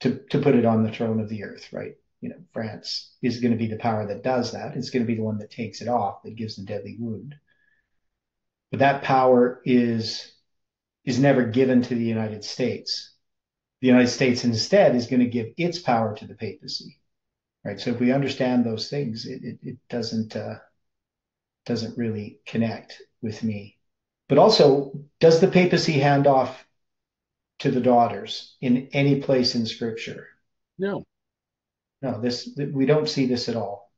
to, to put it on the throne of the earth, right? You know, France is going to be the power that does that. It's going to be the one that takes it off, that gives the deadly wound. But that power is, is never given to the United States. The United States instead is going to give its power to the papacy right? So if we understand those things, it, it, it doesn't uh, doesn't really connect with me. But also, does the papacy hand off to the daughters in any place in Scripture?
No.
No, this we don't see this at all.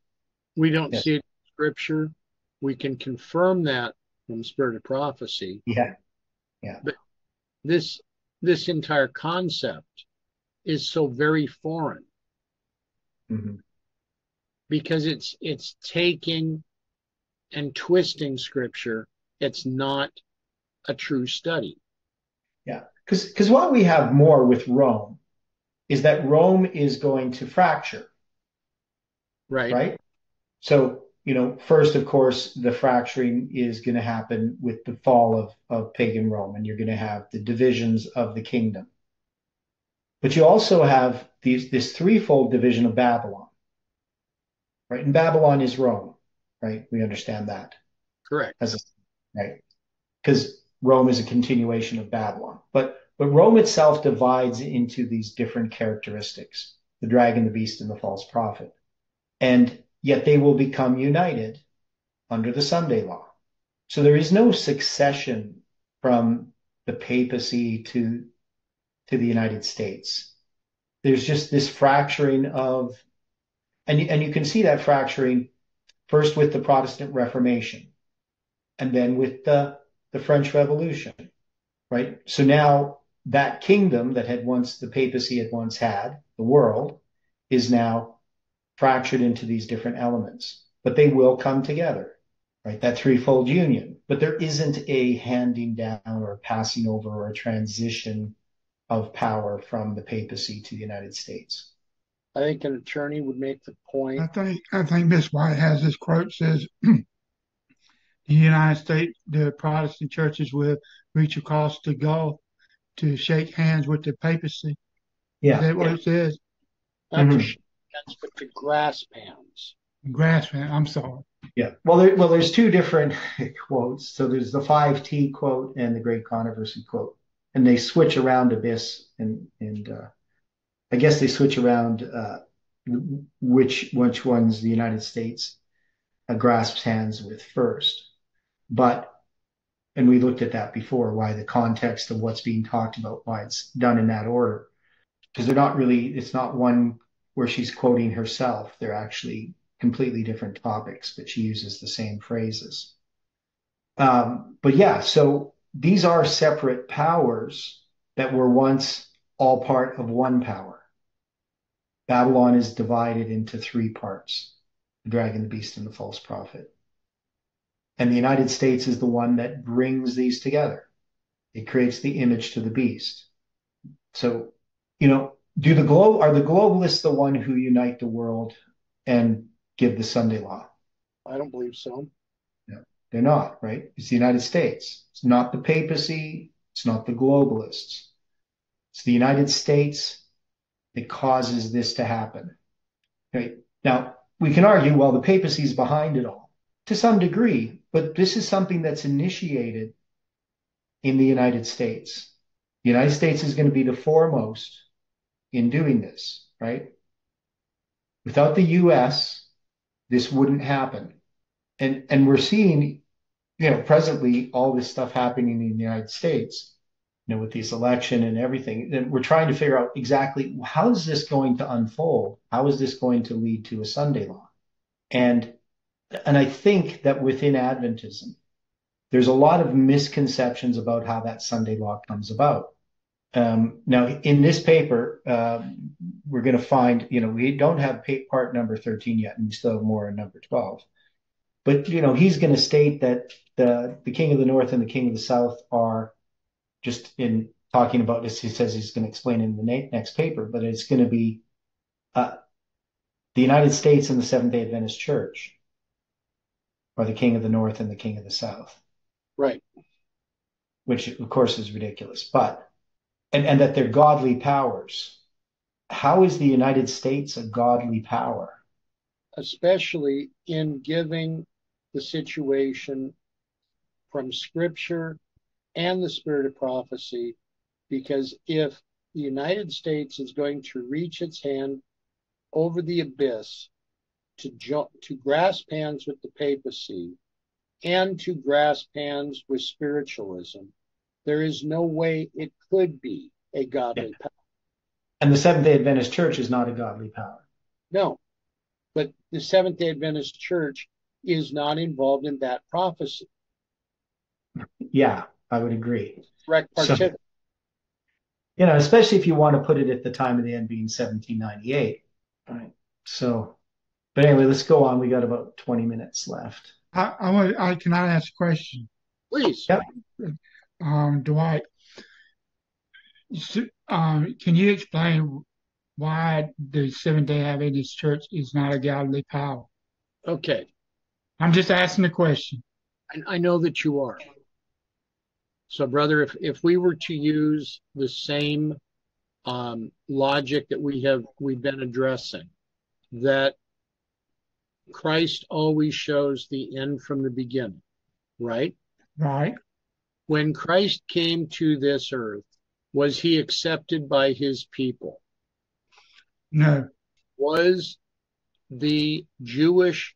We don't yes. see it in Scripture. We can confirm that from Spirit of Prophecy.
Yeah, yeah.
But this this entire concept is so very foreign
mm-hmm.
because it's it's taking and twisting scripture. It's not a true study.
Yeah, because because what we have more with Rome is that Rome is going to fracture.
Right.
Right. So you know, first, of course, the fracturing is going to happen with the fall of, of pagan Rome, and you're going to have the divisions of the kingdom. But you also have these, this threefold division of Babylon, right? And Babylon is Rome, right? We understand that.
Correct.
As a, right. Because Rome is a continuation of Babylon. But, but Rome itself divides into these different characteristics the dragon, the beast, and the false prophet. And yet they will become united under the Sunday law. So there is no succession from the papacy to to the United States. There's just this fracturing of, and, and you can see that fracturing first with the Protestant Reformation and then with the, the French Revolution, right? So now that kingdom that had once, the papacy had once had, the world, is now fractured into these different elements, but they will come together, right? That threefold union. But there isn't a handing down or passing over or a transition of power from the papacy to the United States.
I think an attorney would make the point.
I think I think Miss White has this quote says *clears throat* the United States, the Protestant churches will reach across the Gulf to shake hands with the papacy.
Yeah.
Is that what
yeah.
it says?
mm-hmm. That's what the grasp hands.
Grasp hands. I'm sorry.
Yeah. Well, there, well, there's two different *laughs* quotes. So there's the five T quote and the Great Controversy quote and they switch around abyss and and uh, I guess they switch around uh, which which ones the United States uh, grasps hands with first. But and we looked at that before, why the context of what's being talked about, why it's done in that order, because they're not really. It's not one where she's quoting herself. They're actually completely different topics, but she uses the same phrases. Um, but yeah, so these are separate powers that were once all part of one power. Babylon is divided into three parts the dragon, the beast, and the false prophet. And the United States is the one that brings these together. It creates the image to the beast. So, you know, do the globe are the globalists the one who unite the world and give the Sunday law?
I don't believe so.
No, they're not, right? It's the United States. It's not the papacy. It's not the globalists. It's the United States that causes this to happen. Right? Now, we can argue, well, the papacy is behind it all to some degree, but this is something that's initiated in the United States. The United States is going to be the foremost in doing this, right? Without the US, this wouldn't happen. And and we're seeing, you know, presently all this stuff happening in the United States, you know, with this election and everything. And we're trying to figure out exactly how is this going to unfold? How is this going to lead to a Sunday law? And and I think that within Adventism, there's a lot of misconceptions about how that Sunday law comes about. Um, now, in this paper, um, we're going to find, you know, we don't have part number 13 yet, and we still have more in number 12. But, you know, he's going to state that the, the king of the north and the king of the south are just in talking about this. He says he's going to explain in the next paper, but it's going to be uh, the United States and the Seventh day Adventist Church are the king of the north and the king of the south.
Right.
Which, of course, is ridiculous. But and, and that they're godly powers. How is the United States a godly power?
Especially in giving the situation from scripture and the spirit of prophecy, because if the United States is going to reach its hand over the abyss to, jo- to grasp hands with the papacy and to grasp hands with spiritualism, there is no way it could be a godly yeah. power.
And the Seventh day Adventist Church is not a godly power.
No. But the Seventh day Adventist Church is not involved in that prophecy.
Yeah, I would agree.
Correct so,
you know, especially if you want to put it at the time of the end being 1798. Right. So, but anyway, let's go on. We got about 20 minutes left.
I, I want. I can I ask a question?
Please.
Yep
um, Dwight, um, can you explain why the Seventh Day Adventist Church is not a godly power?
Okay.
I'm just asking a question.
I, I know that you are. So, brother, if, if we were to use the same um, logic that we have we've been addressing, that Christ always shows the end from the beginning, right?
Right
when Christ came to this earth, was he accepted by his people?
No.
Was the Jewish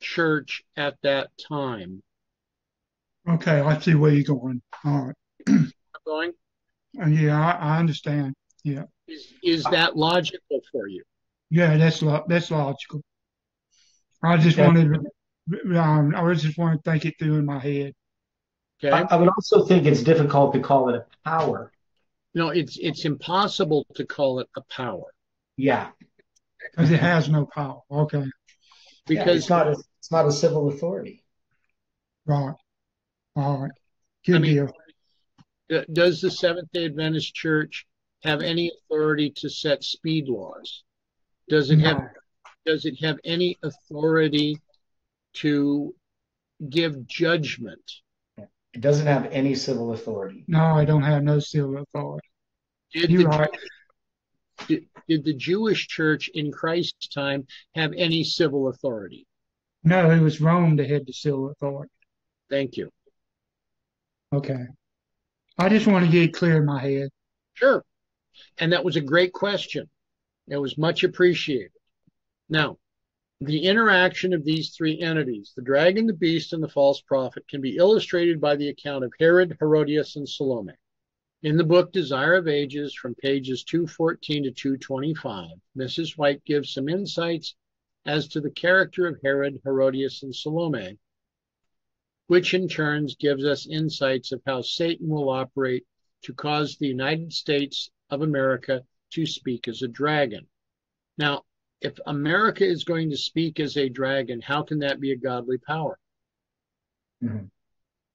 church at that time?
Okay, I see where you're going. All right.
going?
Uh, yeah, I, I, understand. Yeah.
Is, is that logical for you?
Yeah, that's lo- that's logical. I just yeah. wanted, um, I just want to think it through in my head.
Okay. I, I would also think it's difficult to call it a power.
No, it's it's impossible to call it a power.
Yeah.
Because it has no power. Okay.
Because yeah, it's not a, it's not a civil authority.
Right. All right. Good I mean,
deal. Does the Seventh Day Adventist Church have any authority to set speed laws? Does it no. have does it have any authority to give judgment
it doesn't have any civil authority.
No, I don't have no civil authority.
Did You're the, right. Did, did the Jewish church in Christ's time have any civil authority?
No, it was Rome that had the civil authority.
Thank you.
Okay. I just want to get it clear in my head.
Sure. And that was a great question. It was much appreciated. Now, the interaction of these three entities, the dragon, the beast, and the false prophet, can be illustrated by the account of Herod, Herodias, and Salome. In the book Desire of Ages, from pages 214 to 225, Mrs. White gives some insights as to the character of Herod, Herodias, and Salome, which in turn gives us insights of how Satan will operate to cause the United States of America to speak as a dragon. Now, if America is going to speak as a dragon, how can that be a godly power? Mm-hmm.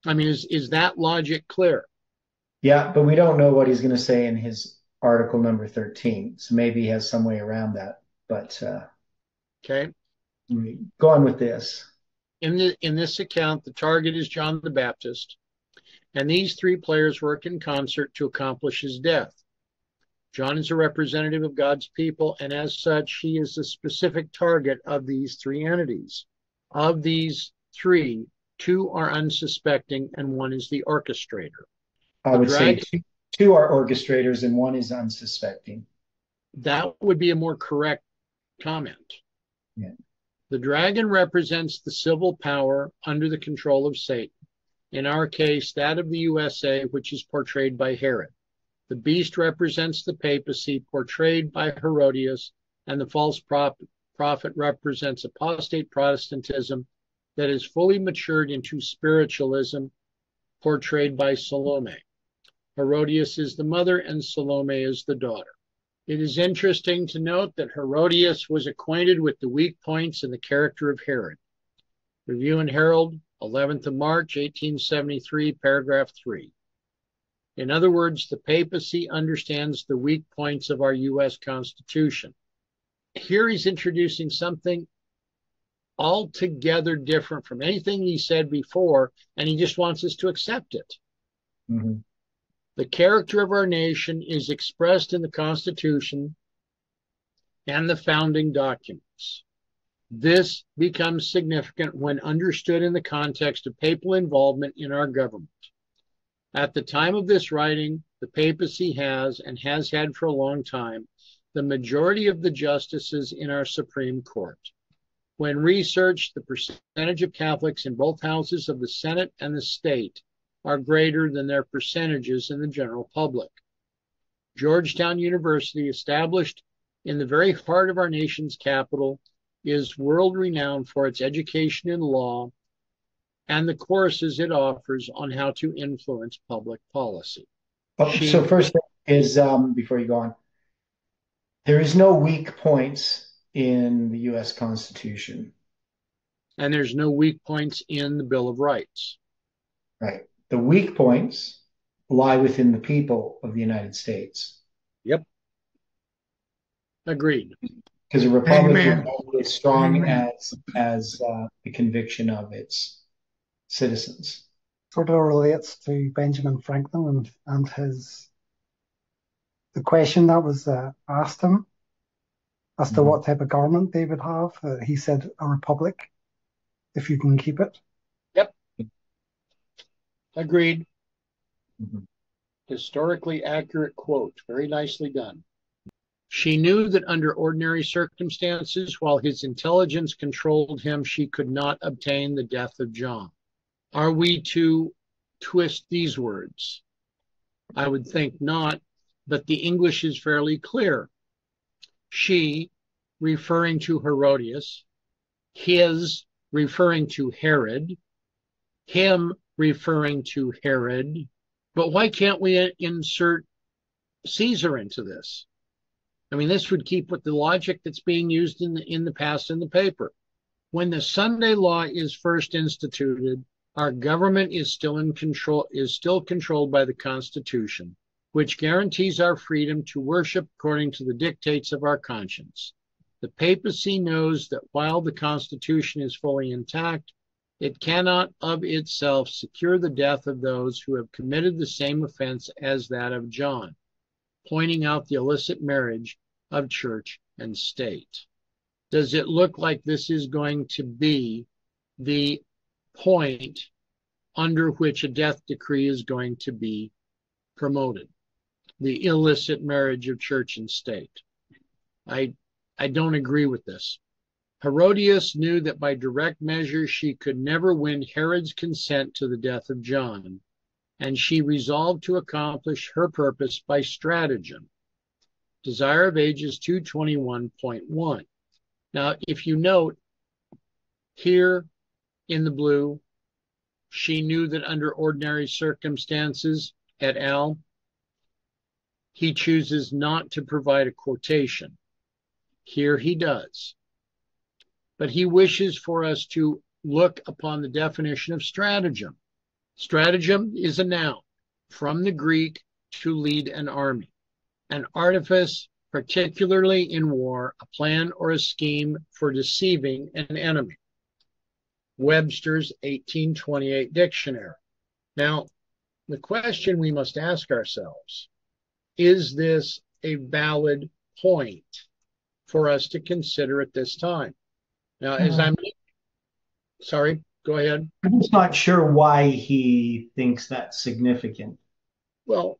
I mean, is is that logic clear?
Yeah, but we don't know what he's going to say in his article number 13. So maybe he has some way around that. But uh,
okay,
go on with this.
In the in this account, the target is John the Baptist, and these three players work in concert to accomplish his death. John is a representative of God's people, and as such, he is the specific target of these three entities. Of these three, two are unsuspecting, and one is the orchestrator.
I would say two, two are orchestrators and one is unsuspecting.
That would be a more correct comment.
Yeah.
The dragon represents the civil power under the control of Satan. In our case, that of the USA, which is portrayed by Herod. The beast represents the papacy, portrayed by Herodias, and the false prophet represents apostate Protestantism that is fully matured into spiritualism, portrayed by Salome. Herodias is the mother and Salome is the daughter. It is interesting to note that Herodias was acquainted with the weak points in the character of Herod. Review and Herald, 11th of March, 1873, paragraph 3. In other words, the papacy understands the weak points of our U.S. Constitution. Here he's introducing something altogether different from anything he said before, and he just wants us to accept it.
Mm-hmm.
The character of our nation is expressed in the Constitution and the founding documents. This becomes significant when understood in the context of papal involvement in our government. At the time of this writing, the papacy has and has had for a long time the majority of the justices in our Supreme Court. When researched, the percentage of Catholics in both houses of the Senate and the state are greater than their percentages in the general public. Georgetown University, established in the very heart of our nation's capital, is world renowned for its education in law and the courses it offers on how to influence public policy.
She, so first is um, before you go on, there is no weak points in the U.S. Constitution,
and there's no weak points in the Bill of Rights.
Right. The weak points lie within the people of the United States.
Yep. Agreed.
Because a republic is strong Amen. as as uh, the conviction of its citizens.
Sort of relates to Benjamin Franklin and, and his the question that was uh, asked him as to mm-hmm. what type of government they would have. Uh, he said a republic, if you can keep it.
Yep. Agreed. Mm-hmm. Historically accurate quote. Very nicely done. She knew that under ordinary circumstances, while his intelligence controlled him, she could not obtain the death of John. Are we to twist these words? I would think not, but the English is fairly clear. She, referring to Herodias, his, referring to Herod, him, referring to Herod. But why can't we insert Caesar into this? I mean, this would keep with the logic that's being used in the in the past in the paper. When the Sunday law is first instituted, our government is still in control is still controlled by the Constitution, which guarantees our freedom to worship according to the dictates of our conscience. The papacy knows that while the Constitution is fully intact, it cannot of itself secure the death of those who have committed the same offense as that of John, pointing out the illicit marriage of church and state. Does it look like this is going to be the point under which a death decree is going to be promoted the illicit marriage of church and state. I, I don't agree with this. Herodias knew that by direct measure she could never win Herod's consent to the death of John, and she resolved to accomplish her purpose by stratagem. Desire of Ages 221.1. Now, if you note here in the blue. She knew that under ordinary circumstances, et al., he chooses not to provide a quotation. Here he does. But he wishes for us to look upon the definition of stratagem. Stratagem is a noun. from the Greek to lead an army. An artifice, particularly in war, a plan or a scheme for deceiving an enemy. Webster's 1828 dictionary. Now, the question we must ask ourselves is this a valid point for us to consider at this time? Now, as I'm uh-huh. sorry, go ahead.
I'm just not sure why he thinks that's significant.
Well,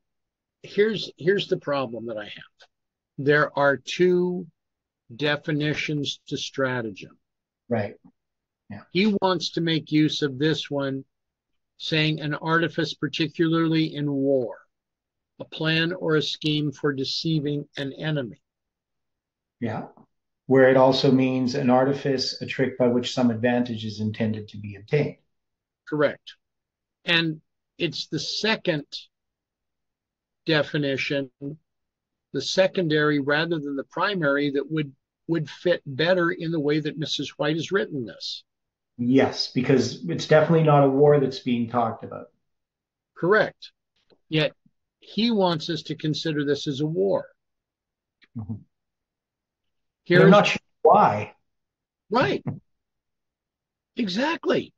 here's here's the problem that I have. There are two definitions to stratagem.
Right.
Yeah. He wants to make use of this one, saying an artifice, particularly in war, a plan or a scheme for deceiving an enemy.
Yeah. Where it also means an artifice, a trick by which some advantage is intended to be obtained.
Correct. And it's the second definition, the secondary rather than the primary, that would would fit better in the way that Mrs. White has written this.
Yes, because it's definitely not a war that's being talked about.
Correct. Yet he wants us to consider this as a war.
Mm-hmm. Here's, I'm not sure why.
Right. exactly.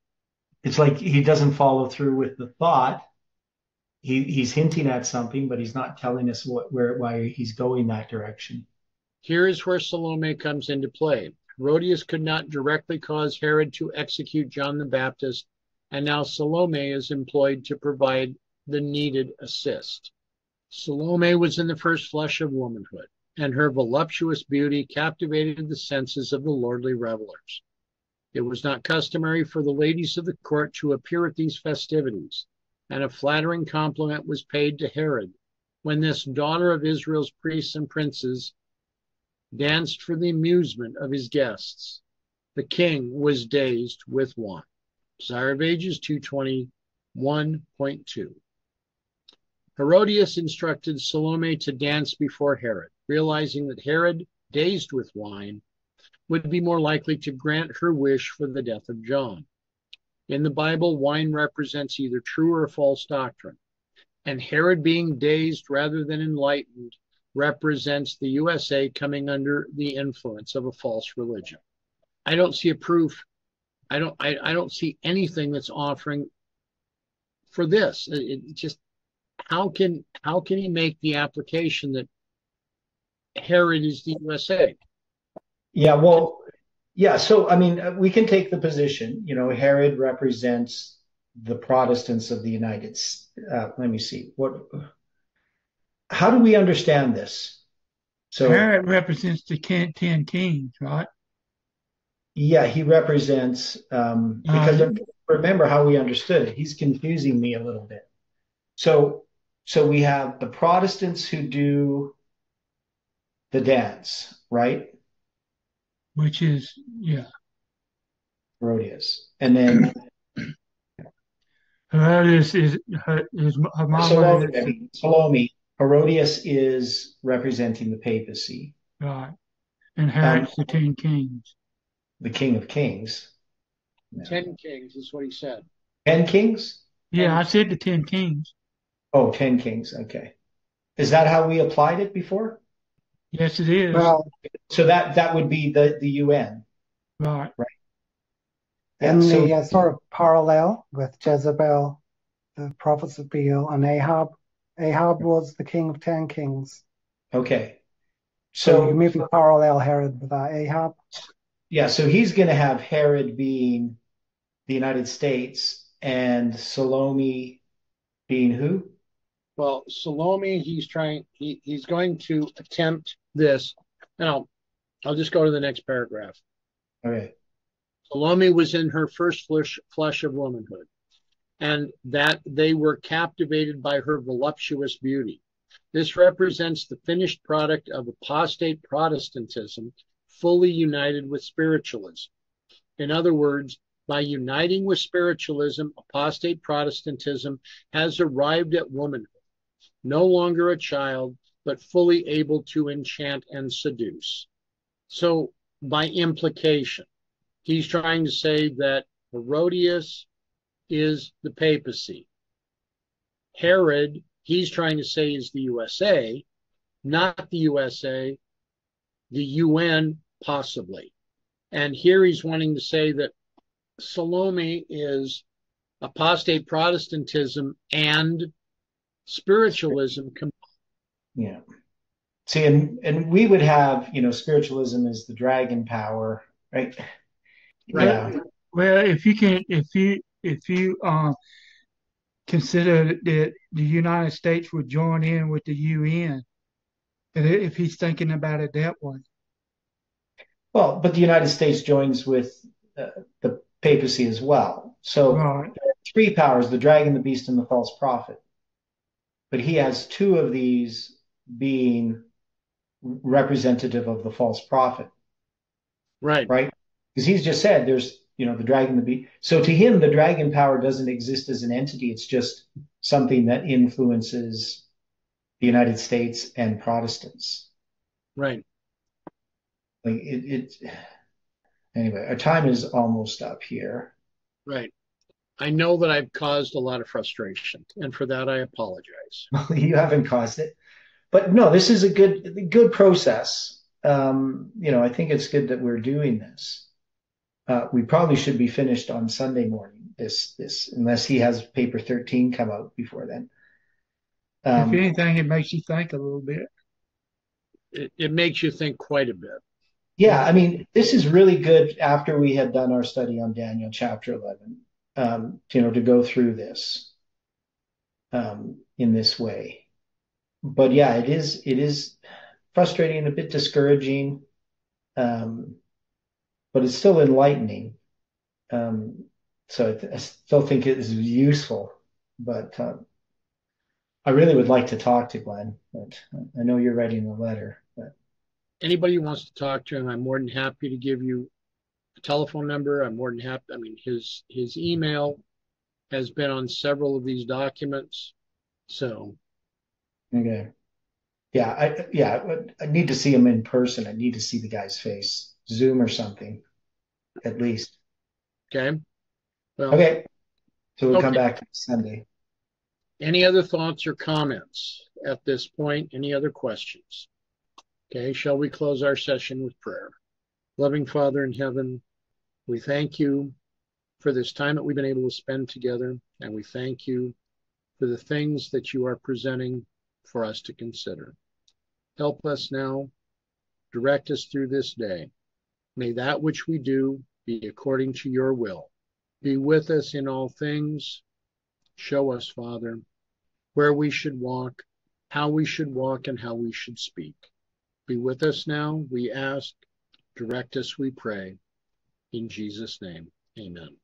It's like he doesn't follow through with the thought he he's hinting at something, but he's not telling us what where why he's going that direction.
Here is where Salome comes into play. Herodias could not directly cause Herod to execute John the Baptist, and now Salome is employed to provide the needed assist. Salome was in the first flush of womanhood, and her voluptuous beauty captivated the senses of the lordly revelers. It was not customary for the ladies of the court to appear at these festivities and a flattering compliment was paid to Herod when this daughter of Israel's priests and princes danced for the amusement of his guests. The king was dazed with wine. Desire of Ages 221.2. Herodias instructed Salome to dance before Herod, realizing that Herod, dazed with wine, would be more likely to grant her wish for the death of John. In the Bible, wine represents either true or false doctrine. And Herod being dazed rather than enlightened represents the USA coming under the influence of a false religion. I don't see a proof. I don't I, I don't see anything that's offering for this. It, it just how can how can he make the application that Herod is the USA?
Yeah, well, yeah, so I mean, we can take the position. You know, Herod represents the Protestants of the United. Uh, let me see what. How do we understand this?
So Herod represents the ten kings, right?
Yeah, he represents um, because um, remember how we understood it. He's confusing me a little bit. So, so we have the Protestants who do the dance, right?
which is yeah.
Herodias, and then
Herodias is her, is her mama
Salome, Salome. Herodias is representing the papacy,
right? And Herod's um, the ten kings.
The king of kings.
Ten kings is what he said.
Ten kings.
Yeah, ten I said the ten kings.
Oh, ten kings. Okay. Is that how we applied it before?
Yes, it is.
Well, so that that would be the the UN.
Right.
Right.
And so, the uh, sort of parallel with Jezebel, the prophets of Baal, and Ahab. Ahab was the king of ten kings.
Okay.
So, so you maybe parallel Herod with that Ahab.
Yeah, so he's going to have Herod being the United States and Salome being who?
Well, Salome, he's trying. He, he's going to attempt this. And I'll, I'll just go to the next paragraph.
Okay.
Salome was in her first flush, flush of womanhood, and that they were captivated by her voluptuous beauty. This represents the finished product of apostate Protestantism, fully united with spiritualism. In other words, by uniting with spiritualism, apostate Protestantism has arrived at womanhood, no longer a child, but fully able to enchant and seduce. So, by implication, he's trying to say that Herodias is the papacy. Herod he's trying to say is the USA, not the USA, the UN possibly. And here he's wanting to say that Salome is apostate Protestantism and spiritualism combined.
Yeah. See, and, and we would have, you know, spiritualism is the dragon power, right?
Right. Yeah. Well, if you can, if you, if you, um, consider that the United States would join in with the UN, if he's thinking about it that way.
Well, but the United States joins with uh, the papacy as well. So right. three powers: the dragon, the beast, and the false prophet. But he has two of these being representative of the false prophet.
Right.
Right. Because he's just said there's, you know, the dragon, the beast. So to him, the dragon power doesn't exist as an entity. It's just something that influences the United States and Protestants.
Right.
Like it, it anyway, our time is almost up here.
Right. I know that I've caused a lot of frustration, and for that I apologize. *laughs*
you haven't caused it but no, this is a good good process. Um, you know, I think it's good that we're doing this. Uh, we probably should be finished on Sunday morning. This this unless he has paper thirteen come out before then.
Um, if anything, it makes you think a little bit.
It, it makes you think quite a bit.
Yeah, I mean, this is really good after we had done our study on Daniel chapter 11, um, you know, to go through this um, in this way but yeah, it is it is frustrating and a bit discouraging, um, but it's still enlightening. Um, so I, th- I, still think it is useful, but uh, I really would like to talk to Glenn. But I know you're writing a letter. But
anybody who wants to talk to him, I'm more than happy to give you a telephone number. I'm more than happy. I mean, his his email has been on several of these documents, so
Okay. Yeah, I yeah, I need to see him in person. I need to see the guy's face, Zoom or something, at least.
Okay.
Well, okay. So we'll okay. come back Sunday.
Any other thoughts or comments at this point? Any other questions? Okay, shall we close our session with prayer? Loving Father in heaven, we thank you for this time that we've been able to spend together, and we thank you for the things that you are presenting for us to consider. Help us now. Direct us through this day. May that which we do be according to your will. Be with us in all things. Show us, Father, where we should walk, how we should walk, and how we should speak. Be with us now, we ask. Direct us, we pray. In Jesus' name, amen.